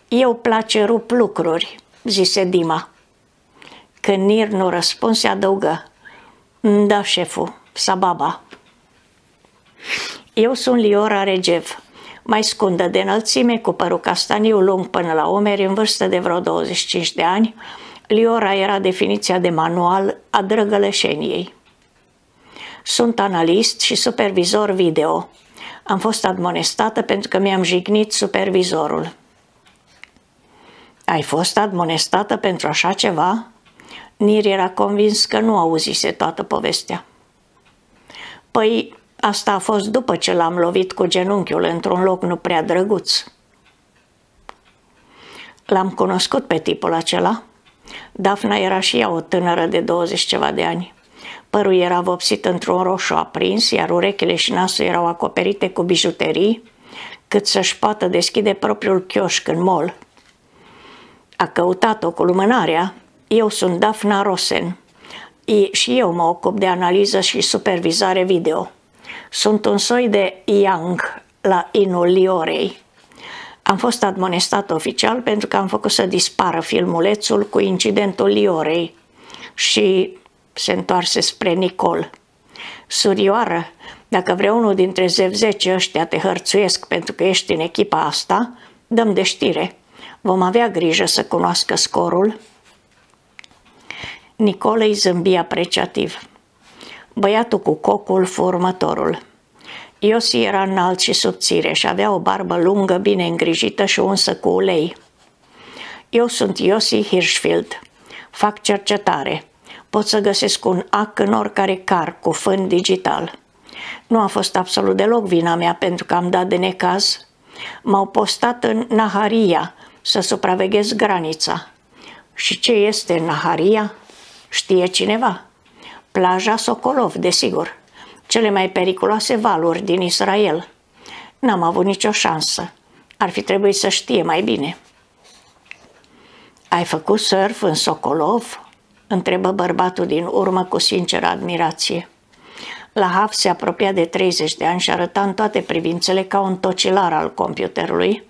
eu place rup lucruri, zise Dima. Când Nir nu răspunse, adăugă. Da, șeful, sababa. Eu sunt Liora Regev, mai scundă de înălțime, cu părul castaniu lung până la umeri, în vârstă de vreo 25 de ani. Liora era definiția de manual a drăgălășeniei. Sunt analist și supervizor video. Am fost admonestată pentru că mi-am jignit supervizorul. Ai fost admonestată pentru așa ceva? Nir era convins că nu auzise toată povestea. Păi, asta a fost după ce l-am lovit cu genunchiul într-un loc nu prea drăguț. L-am cunoscut pe tipul acela. Dafna era și ea o tânără de 20 ceva de ani. Părul era vopsit într-un roșu aprins, iar urechile și nasul erau acoperite cu bijuterii, cât să-și poată deschide propriul chioșc în mall. A căutat-o cu lumânarea. Eu sunt Dafna Rosen și eu mă ocup de analiză și supervizare video. Sunt un soi de Young la inul Liorei. Am fost admonestat oficial pentru că am făcut să dispară filmulețul cu incidentul Liorei și se întoarse spre Nicol. Surioară, dacă vreunul dintre zevzece ăștia te hărțuiesc pentru că ești în echipa asta, dăm de știre. Vom avea grijă să cunoască scorul. Nicole îi zâmbi apreciativ. Băiatul cu cocul fu următorul. Iosi era înalt și subțire și avea o barbă lungă, bine îngrijită și unsă cu ulei. Eu sunt Iosi Hirschfield. Fac cercetare. Pot să găsesc un ac în oricare car cu fân digital. Nu a fost absolut deloc vina mea pentru că am dat de necaz. M-au postat în Naharia să supraveghez granița. Și ce este Naharia? Știe cineva? Plaja Sokolov, desigur. Cele mai periculoase valuri din Israel. N-am avut nicio șansă. Ar fi trebuit să știe mai bine. Ai făcut surf în Sokolov? întrebă bărbatul din urmă cu sinceră admirație. Lahav se apropia de 30 de ani și arăta în toate privințele ca un tocilar al computerului,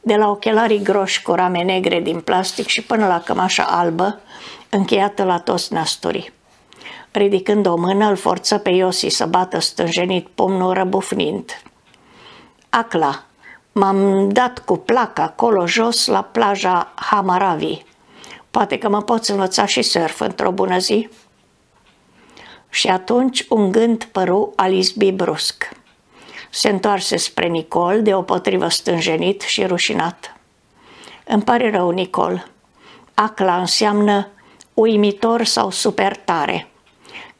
de la ochelarii groși cu rame negre din plastic și până la cămașa albă, încheiată la toți nasturii. Ridicând o mână, îl forță pe Iosi să bată stânjenit pumnul răbufnind. Acla, m-am dat cu placa acolo jos la plaja Hamaravi. Poate că mă poți învăța și surf într-o bună zi? Și atunci un gând păru Alice brusc. Se întoarse spre Nicol, deopotrivă stânjenit și rușinat. Îmi pare rău, Nicol. Acla înseamnă uimitor sau super tare.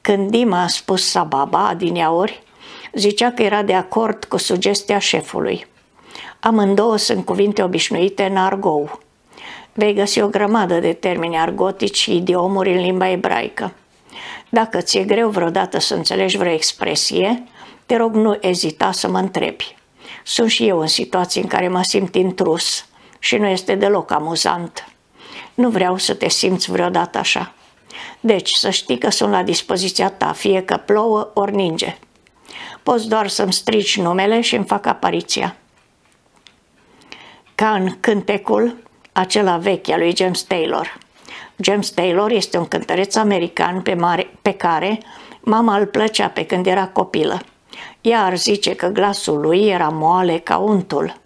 Când Dima a spus Sababa adineauri, zicea că era de acord cu sugestia șefului. Amândouă sunt cuvinte obișnuite în argou. Vei găsi o grămadă de termeni argotici și idiomuri în limba ebraică. Dacă ți-e greu vreodată să înțelegi vreo expresie, te rog nu ezita să mă întrebi. Sunt și eu în situații în care mă simt intrus și nu este deloc amuzant. Nu vreau să te simți vreodată așa. Deci să știi că sunt la dispoziția ta, fie că plouă ori ninge. Poți doar să-mi strici numele și îmi fac apariția. Ca în cântecul acela vechi al lui James Taylor. James Taylor este un cântăreț american pe, mare, pe care mama îl plăcea pe când era copilă. Ea ar zice că glasul lui era moale ca untul.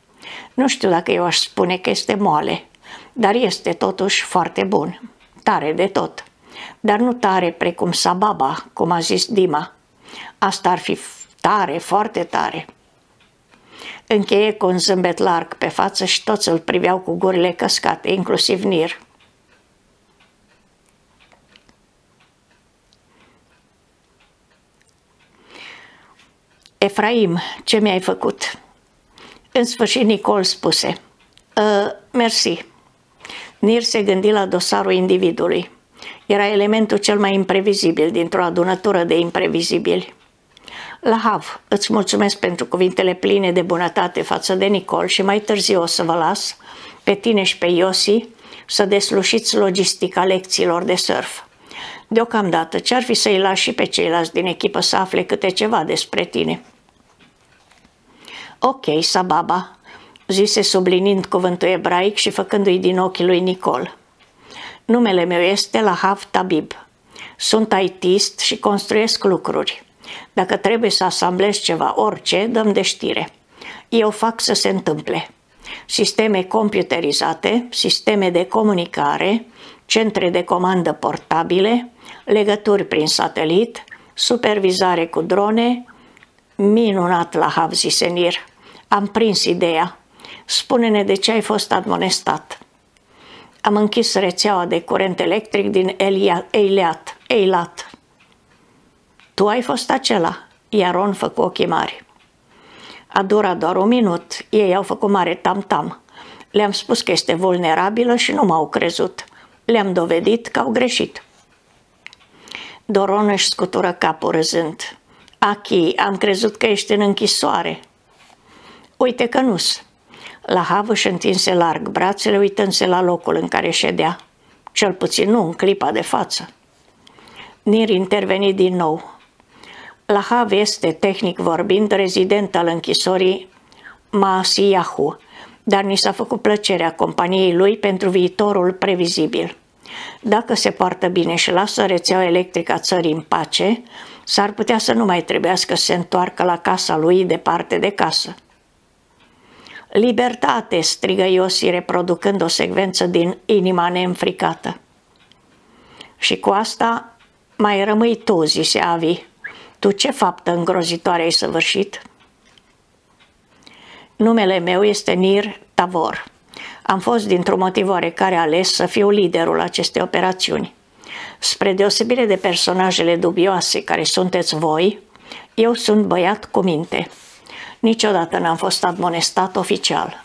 Nu știu dacă eu aș spune că este moale, dar este totuși foarte bun. Tare de tot. Dar nu tare precum Sababa, cum a zis Dima. Asta ar fi tare, foarte tare. Încheie cu un zâmbet larg pe față și toți îl priveau cu gurile căscate, inclusiv Nir. Efraim, ce mi-ai făcut? În sfârșit Nicol spuse, ă, Mersi. Nir se gândi la dosarul individului. Era elementul cel mai imprevizibil dintr-o adunătură de imprevizibili. Lahav, îți mulțumesc pentru cuvintele pline de bunătate față de Nicol și mai târziu o să vă las, pe tine și pe Iosi, să deslușiți logistica lecțiilor de surf. Deocamdată, ce-ar fi să-i lași și pe ceilalți din echipă să afle câte ceva despre tine? Ok, Sababa, zise sublinind cuvântul ebraic și făcându-i din ochii lui Nicol. Numele meu este Lahav Tabib. Sunt ITist și construiesc lucruri. Dacă trebuie să asamblez ceva, orice, dăm de știre. Eu fac să se întâmple. Sisteme computerizate, sisteme de comunicare, centre de comandă portabile, legături prin satelit, supervizare cu drone, minunat la Havzi Senir. Am prins ideea. Spune-ne de ce ai fost admonestat. Am închis rețeaua de curent electric din Eilat. Eilat. Tu ai fost acela, iar Ron făcu ochii mari. A durat doar un minut, ei au făcut mare tam-tam. Le-am spus că este vulnerabilă și nu m-au crezut. Le-am dovedit că au greșit. Doron își scutură capul râzând. Achi, am crezut că ești în închisoare. Uite că nu-s. La havă își întinse larg brațele, uitându-se la locul în care ședea. Cel puțin nu în clipa de față. Nir interveni din nou. Lahav este, tehnic vorbind, rezident al închisorii Maasiahu, dar ni s-a făcut plăcerea companiei lui pentru viitorul previzibil. Dacă se poartă bine și lasă rețeaua electrică a țării în pace, s-ar putea să nu mai trebuiască să se întoarcă la casa lui departe de casă. Libertate, strigă Iosi reproducând o secvență din inima neînfricată. Și cu asta mai rămâi tu, zise Avi, tu ce faptă îngrozitoare ai săvârșit? Numele meu este Nir Tavor. Am fost dintr-un motiv oarecare ales să fiu liderul acestei operațiuni. Spre deosebire de personajele dubioase care sunteți voi, eu sunt băiat cu minte. Niciodată n-am fost admonestat oficial.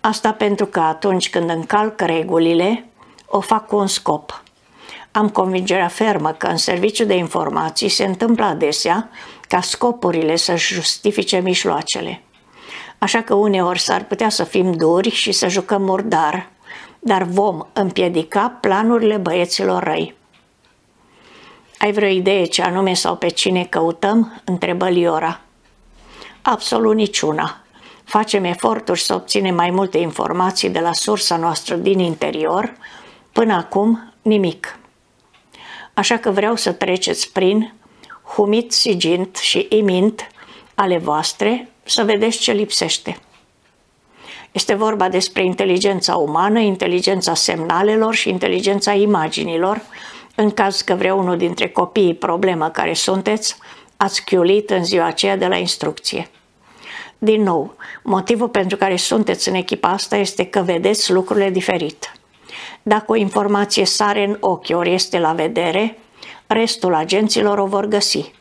Asta pentru că atunci când încalc regulile, o fac cu un scop. Am convingerea fermă că în serviciu de informații se întâmplă adesea ca scopurile să justifice mișloacele. Așa că uneori s-ar putea să fim duri și să jucăm murdar, dar vom împiedica planurile băieților răi. Ai vreo idee ce anume sau pe cine căutăm? întrebă Liora. Absolut niciuna. Facem eforturi să obținem mai multe informații de la sursa noastră din interior. Până acum, nimic așa că vreau să treceți prin humit, sigint și imint ale voastre să vedeți ce lipsește. Este vorba despre inteligența umană, inteligența semnalelor și inteligența imaginilor, în caz că vreunul dintre copiii problemă care sunteți ați chiulit în ziua aceea de la instrucție. Din nou, motivul pentru care sunteți în echipa asta este că vedeți lucrurile diferit. Dacă o informație sare în ochi ori este la vedere, restul agenților o vor găsi.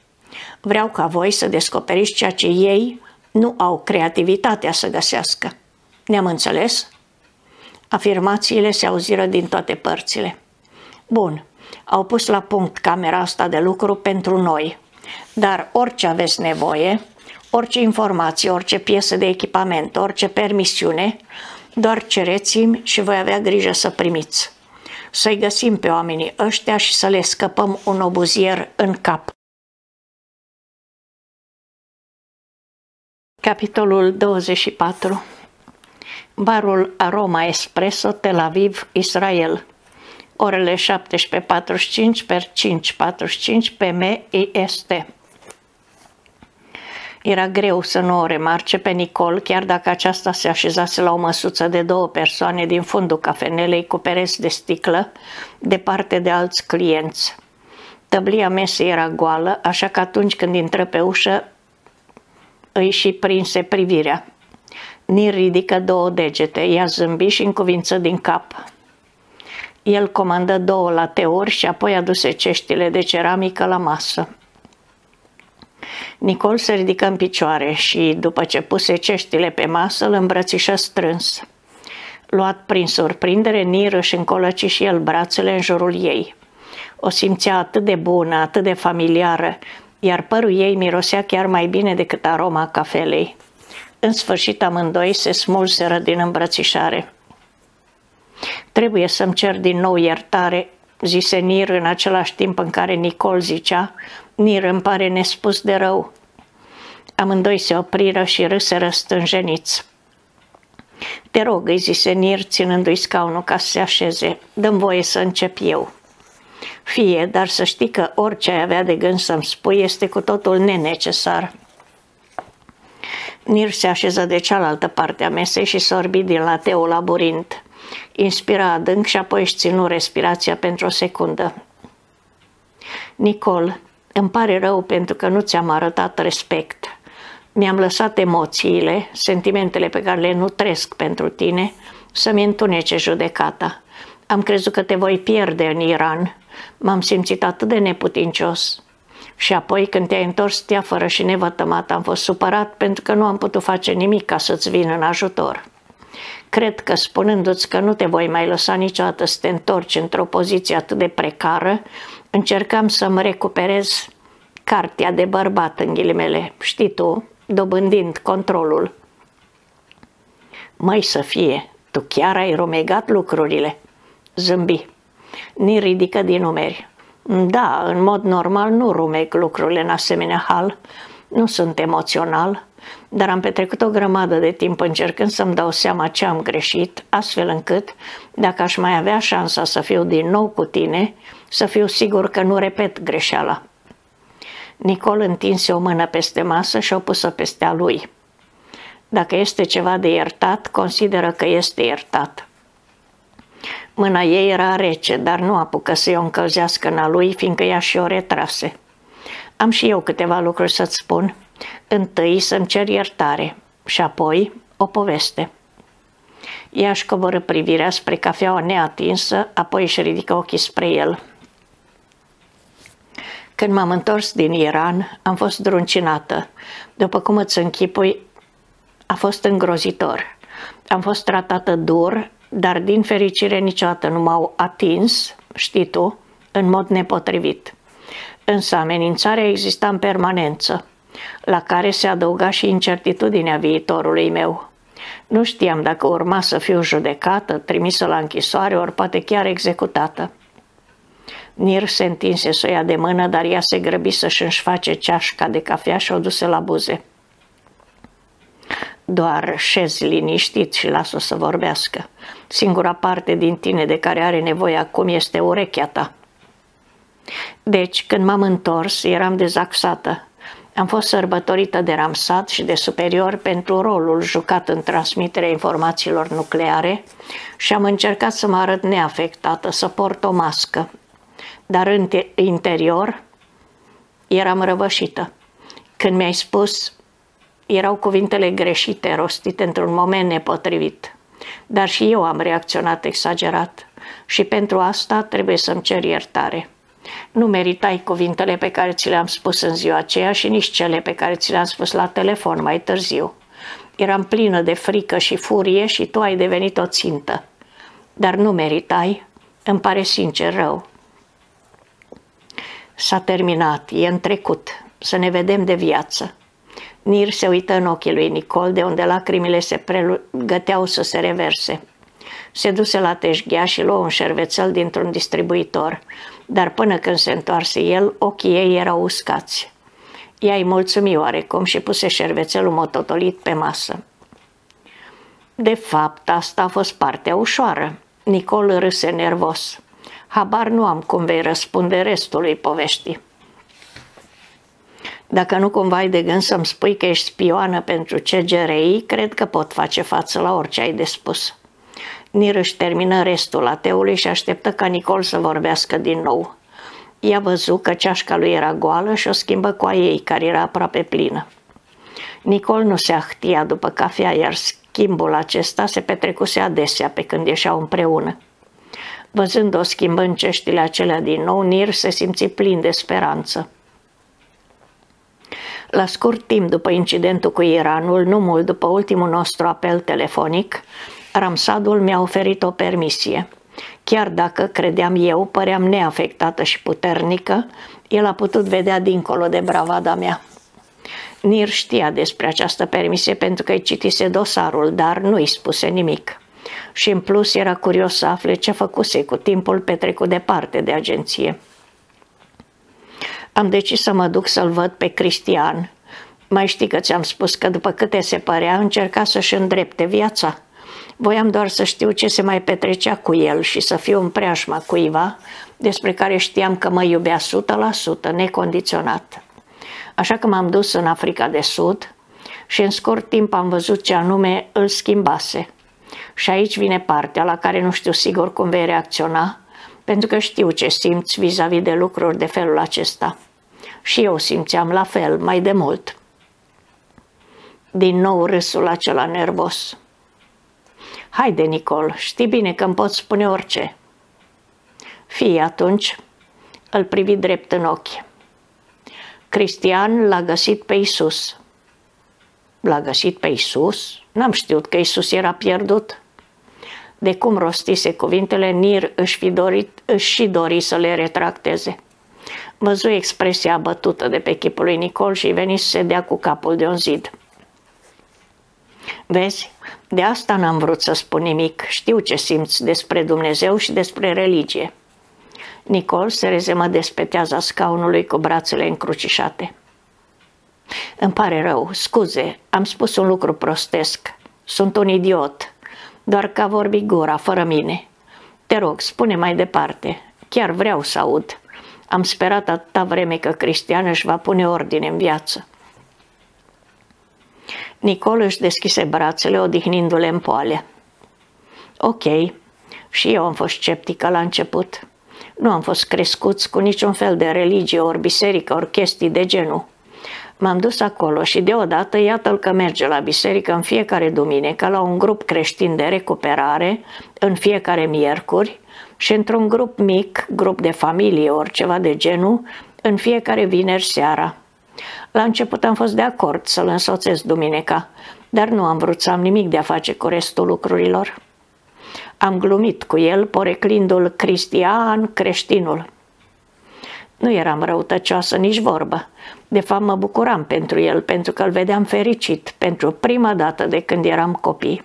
Vreau ca voi să descoperiți ceea ce ei nu au creativitatea să găsească. Ne-am înțeles? Afirmațiile se auziră din toate părțile. Bun, au pus la punct camera asta de lucru pentru noi, dar orice aveți nevoie, orice informație, orice piesă de echipament, orice permisiune, doar cereți-mi și voi avea grijă să primiți. Să-i găsim pe oamenii ăștia și să le scăpăm un obuzier în cap. Capitolul 24 Barul Aroma Espresso, Tel Aviv, Israel Orele 17.45 per 5.45 PM IST era greu să nu o remarce pe Nicol, chiar dacă aceasta se așezase la o măsuță de două persoane din fundul cafenelei cu pereți de sticlă, departe de alți clienți. Tăblia mesei era goală, așa că atunci când intră pe ușă, îi și prinse privirea. Nir ridică două degete, ea zâmbi și încuvință din cap. El comandă două lateuri și apoi aduse ceștile de ceramică la masă. Nicol se ridică în picioare și, după ce puse ceștile pe masă, îl îmbrățișă strâns. Luat prin surprindere, Nir își încolăci și el brațele în jurul ei. O simțea atât de bună, atât de familiară, iar părul ei mirosea chiar mai bine decât aroma cafelei. În sfârșit amândoi se smulseră din îmbrățișare. Trebuie să-mi cer din nou iertare, zise Nir în același timp în care Nicol zicea, Nir îmi pare nespus de rău. Amândoi se opriră și râseră stânjeniți. Te rog, îi zise Nir, ținându-i scaunul ca să se așeze, dăm voie să încep eu. Fie, dar să știi că orice ai avea de gând să-mi spui este cu totul nenecesar. Nir se așeză de cealaltă parte a mesei și sorbi din lateul labirint. Inspira adânc și apoi își ținu respirația pentru o secundă. Nicol, îmi pare rău pentru că nu ți-am arătat respect. Mi-am lăsat emoțiile, sentimentele pe care le nutresc pentru tine, să-mi întunece judecata. Am crezut că te voi pierde în Iran. M-am simțit atât de neputincios. Și apoi, când te-ai întors fără și nevătămat, am fost supărat pentru că nu am putut face nimic ca să-ți vin în ajutor. Cred că spunându-ți că nu te voi mai lăsa niciodată să te întorci într-o poziție atât de precară, încercam să-mi recuperez cartea de bărbat în ghilimele, știi tu, dobândind controlul. Mai să fie, tu chiar ai rumegat lucrurile. Zâmbi. Ni ridică din numeri. Da, în mod normal nu rumeg lucrurile în asemenea hal. Nu sunt emoțional, dar am petrecut o grămadă de timp încercând să-mi dau seama ce am greșit, astfel încât, dacă aș mai avea șansa să fiu din nou cu tine, să fiu sigur că nu repet greșeala. Nicol întinse o mână peste masă și o pusă peste a lui. Dacă este ceva de iertat, consideră că este iertat. Mâna ei era rece, dar nu apucă să o încălzească în a lui, fiindcă ea și o retrase. Am și eu câteva lucruri să-ți spun. Întâi să-mi cer iertare și apoi o poveste. Ea își coboră privirea spre cafeaua neatinsă, apoi își ridică ochii spre el. Când m-am întors din Iran, am fost druncinată. După cum îți închipui, a fost îngrozitor. Am fost tratată dur, dar din fericire niciodată nu m-au atins, știi tu, în mod nepotrivit. Însă amenințarea exista în permanență, la care se adăuga și incertitudinea viitorului meu. Nu știam dacă urma să fiu judecată, trimisă la închisoare, ori poate chiar executată. Nir se întinse să o ia de mână, dar ea se grăbi să-și își face ceașca de cafea și o duse la buze. Doar șezi liniștit și las-o să vorbească. Singura parte din tine de care are nevoie acum este urechea ta. Deci, când m-am întors, eram dezaxată. Am fost sărbătorită de Ramsat și de superior pentru rolul jucat în transmiterea informațiilor nucleare și am încercat să mă arăt neafectată, să port o mască, dar în interior eram răvășită. Când mi-ai spus, erau cuvintele greșite, rostite într-un moment nepotrivit. Dar și eu am reacționat exagerat și pentru asta trebuie să-mi cer iertare. Nu meritai cuvintele pe care ți le-am spus în ziua aceea și nici cele pe care ți le-am spus la telefon mai târziu. Eram plină de frică și furie și tu ai devenit o țintă. dar nu meritai, îmi pare sincer rău. S-a terminat, e în trecut, să ne vedem de viață. Nir se uită în ochii lui Nicol, de unde lacrimile se pregăteau să se reverse. Se duse la teșghea și luă un șervețel dintr-un distribuitor, dar până când se întoarse el, ochii ei erau uscați. Ea îi mulțumi oarecum și puse șervețelul mototolit pe masă. De fapt, asta a fost partea ușoară. Nicol râse nervos. Habar nu am cum vei răspunde restului poveștii. Dacă nu cumva ai de gând să-mi spui că ești spioană pentru CGRI, cred că pot face față la orice ai de spus. Nir își termină restul ateului și așteptă ca Nicol să vorbească din nou. Ea văzut că ceașca lui era goală și o schimbă cu a ei, care era aproape plină. Nicol nu se ahtia după cafea, iar schimbul acesta se petrecuse adesea pe când ieșeau împreună. Văzând-o schimbând ceștile acelea din nou, Nir se simți plin de speranță. La scurt timp după incidentul cu Iranul, nu mult după ultimul nostru apel telefonic, Ramsadul mi-a oferit o permisie. Chiar dacă, credeam eu, păream neafectată și puternică, el a putut vedea dincolo de bravada mea. Nir știa despre această permisie pentru că îi citise dosarul, dar nu îi spuse nimic. Și în plus era curios să afle ce făcuse cu timpul petrecut departe de agenție. Am decis să mă duc să-l văd pe Cristian. Mai știi că ți-am spus că după câte se părea, încerca să-și îndrepte viața. Voiam doar să știu ce se mai petrecea cu el și să fiu în preajma cuiva despre care știam că mă iubea 100%, necondiționat. Așa că m-am dus în Africa de Sud și în scurt timp am văzut ce anume îl schimbase. Și aici vine partea la care nu știu sigur cum vei reacționa, pentru că știu ce simți vis-a-vis de lucruri de felul acesta. Și eu simțeam la fel, mai de mult. Din nou râsul acela nervos. Haide, Nicol, știi bine că îmi poți spune orice. Fii atunci, îl privi drept în ochi. Cristian l-a găsit pe Isus. L-a găsit pe Isus? N-am știut că Isus era pierdut. De cum rostise cuvintele, Nir își, fi dorit, își și dori să le retracteze. Văzu expresia abătută de pe chipul lui Nicol și veni să se dea cu capul de un zid. Vezi, de asta n-am vrut să spun nimic. Știu ce simți despre Dumnezeu și despre religie. Nicol se rezemă de speteaza scaunului cu brațele încrucișate. Îmi pare rău, scuze, am spus un lucru prostesc. Sunt un idiot, doar că a vorbit gura, fără mine. Te rog, spune mai departe. Chiar vreau să aud. Am sperat atâta vreme că Cristian își va pune ordine în viață. Nicol își deschise brațele, odihnindu-le în poale. Ok, și eu am fost sceptică la început. Nu am fost crescuți cu niciun fel de religie, ori biserică, ori chestii de genul. M-am dus acolo și deodată iată-l că merge la biserică în fiecare duminică la un grup creștin de recuperare în fiecare miercuri și într-un grup mic, grup de familie ori ceva de genul, în fiecare vineri seara. La început am fost de acord să-l însoțesc duminica, dar nu am vrut să am nimic de a face cu restul lucrurilor. Am glumit cu el, poreclindu-l Cristian, creștinul. Nu eram răutăcioasă nici vorbă. De fapt mă bucuram pentru el, pentru că îl vedeam fericit, pentru prima dată de când eram copii.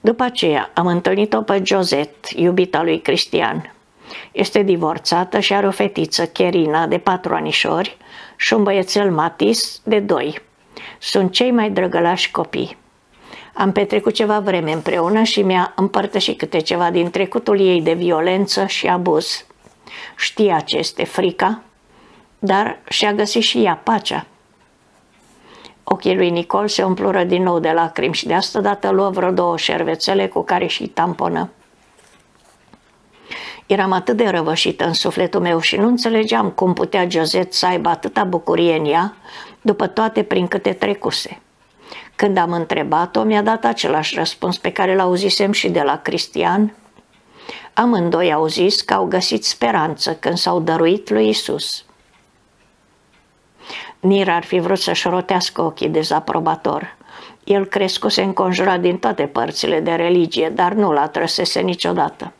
După aceea am întâlnit-o pe Josette, iubita lui Cristian. Este divorțată și are o fetiță, Cherina, de patru anișori și un băiețel Matis, de doi. Sunt cei mai drăgălași copii. Am petrecut ceva vreme împreună și mi-a împărtășit câte ceva din trecutul ei de violență și abuz. Știa ce este frica, dar și-a găsit și ea pacea. Ochii lui Nicol se umplură din nou de lacrimi și de asta dată luă vreo două șervețele cu care și tamponă. Eram atât de răvășită în sufletul meu și nu înțelegeam cum putea Josette să aibă atâta bucurie în ea după toate prin câte trecuse. Când am întrebat-o, mi-a dat același răspuns pe care l-auzisem și de la Cristian. Amândoi au zis că au găsit speranță când s-au dăruit lui Isus. Nir ar fi vrut să-și rotească ochii dezaprobator, El crescuse înconjurat din toate părțile de religie, dar nu l-a trăsese niciodată.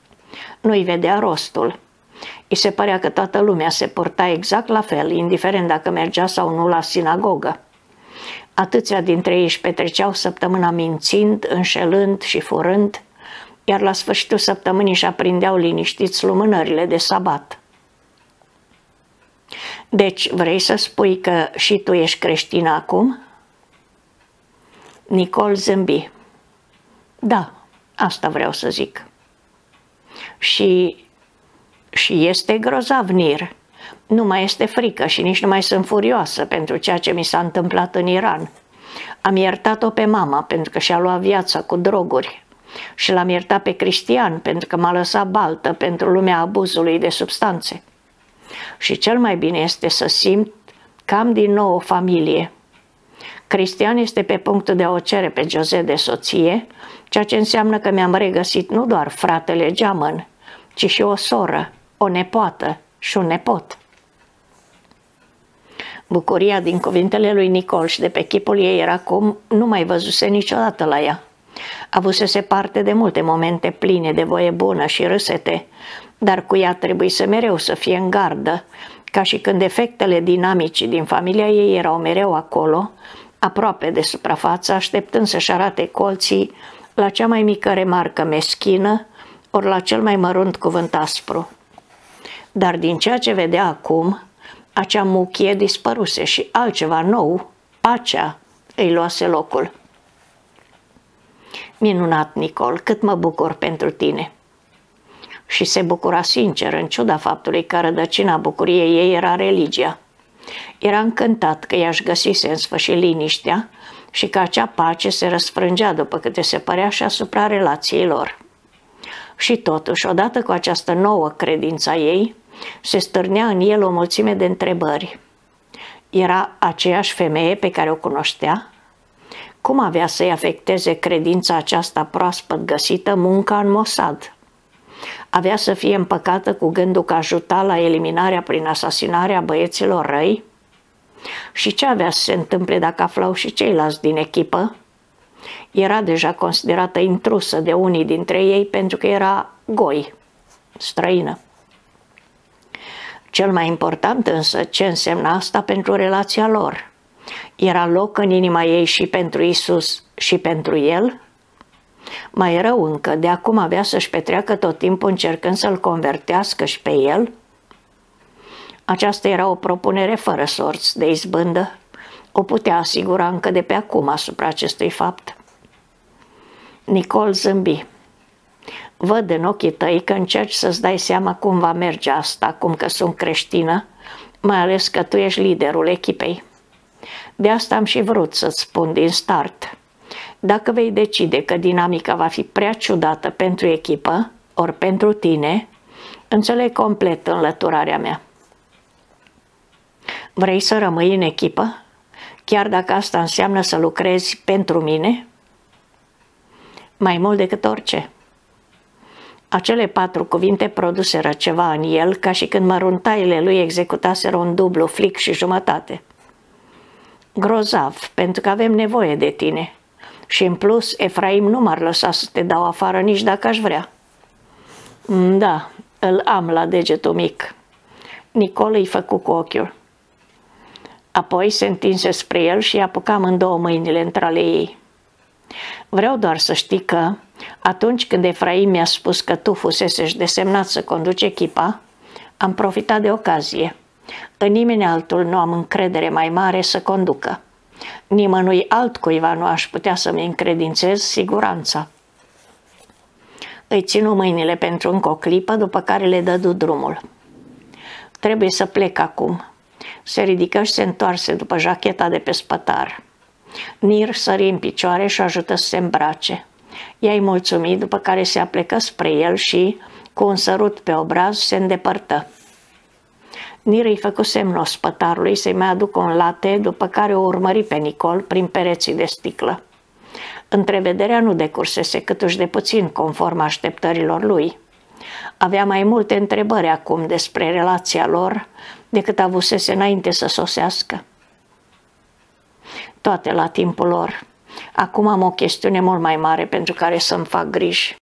Nu-i vedea rostul. I se părea că toată lumea se purta exact la fel, indiferent dacă mergea sau nu la sinagogă. Atâția dintre ei își petreceau săptămâna mințind, înșelând și furând, iar la sfârșitul săptămânii își aprindeau liniștiți lumânările de sabat. Deci, vrei să spui că și tu ești creștin acum? Nicol zâmbi. Da, asta vreau să zic. Și, și este grozav, Nir. Nu mai este frică și nici nu mai sunt furioasă pentru ceea ce mi s-a întâmplat în Iran. Am iertat-o pe mama pentru că și-a luat viața cu droguri și l-am iertat pe Cristian pentru că m-a lăsat baltă pentru lumea abuzului de substanțe. Și cel mai bine este să simt că am din nou o familie. Cristian este pe punctul de a o cere pe Jose de soție, ceea ce înseamnă că mi-am regăsit nu doar fratele geamăn, ci și o soră, o nepoată și un nepot. Bucuria din cuvintele lui Nicol și de pe chipul ei era cum nu mai văzuse niciodată la ea. Avusese parte de multe momente pline de voie bună și râsete, dar cu ea trebuie să mereu să fie în gardă, ca și când efectele dinamici din familia ei erau mereu acolo, aproape de suprafață, așteptând să-și arate colții la cea mai mică remarcă meschină, ori la cel mai mărunt cuvânt aspru. Dar din ceea ce vedea acum, acea muchie dispăruse și altceva nou, pacea, îi luase locul. Minunat, Nicol, cât mă bucur pentru tine. Și se bucura sincer, în ciuda faptului că rădăcina bucuriei ei era religia. Era încântat că i-aș găsise în sfârșit liniștea și că acea pace se răsfrângea după câte se părea și asupra relației lor. Și totuși, odată cu această nouă credință ei, se stârnea în el o mulțime de întrebări. Era aceeași femeie pe care o cunoștea? Cum avea să-i afecteze credința aceasta proaspăt găsită munca în Mossad? Avea să fie împăcată cu gândul că ajuta la eliminarea prin asasinarea băieților răi? Și ce avea să se întâmple dacă aflau și ceilalți din echipă? Era deja considerată intrusă de unii dintre ei pentru că era goi, străină. Cel mai important însă, ce însemna asta pentru relația lor? Era loc în inima ei și pentru Isus și pentru El? Mai rău încă, de acum avea să-și petreacă tot timpul încercând să-l convertească și pe El? Aceasta era o propunere fără sorți de izbândă. O putea asigura încă de pe acum asupra acestui fapt. Nicol zâmbi. Văd în ochii tăi că încerci să-ți dai seama cum va merge asta, acum că sunt creștină, mai ales că tu ești liderul echipei. De asta am și vrut să-ți spun din start. Dacă vei decide că dinamica va fi prea ciudată pentru echipă, ori pentru tine, înțeleg complet înlăturarea mea. Vrei să rămâi în echipă? Chiar dacă asta înseamnă să lucrezi pentru mine? Mai mult decât orice. Acele patru cuvinte produseră ceva în el, ca și când măruntaile lui executaseră un dublu flic și jumătate. Grozav, pentru că avem nevoie de tine. Și în plus, Efraim nu m-ar lăsa să te dau afară nici dacă aș vrea. Mm, da, îl am la degetul mic. Nicol îi făcu cu ochiul. Apoi se întinse spre el și apucam în două mâinile între ale ei. Vreau doar să știi că, atunci când Efraim mi-a spus că tu fusesești desemnat să conduci echipa, am profitat de ocazie. În nimeni altul nu am încredere mai mare să conducă. Nimănui altcuiva nu aș putea să-mi încredințez siguranța. Îi ținu mâinile pentru încă o clipă, după care le dădu drumul. Trebuie să plec acum. Se ridică și se întoarse după jacheta de pe spătar. Nir sări în picioare și ajută să se îmbrace. I-ai mulțumit, după care se aplecă spre el și, cu un sărut pe obraz, se îndepărtă. Nir îi făcu semnul spătarului să-i mai aducă un late, după care o urmări pe Nicol prin pereții de sticlă. Întrevederea nu decursese câtuși de puțin conform așteptărilor lui. Avea mai multe întrebări acum despre relația lor decât avusese înainte să sosească toate la timpul lor. Acum am o chestiune mult mai mare pentru care să-mi fac griji.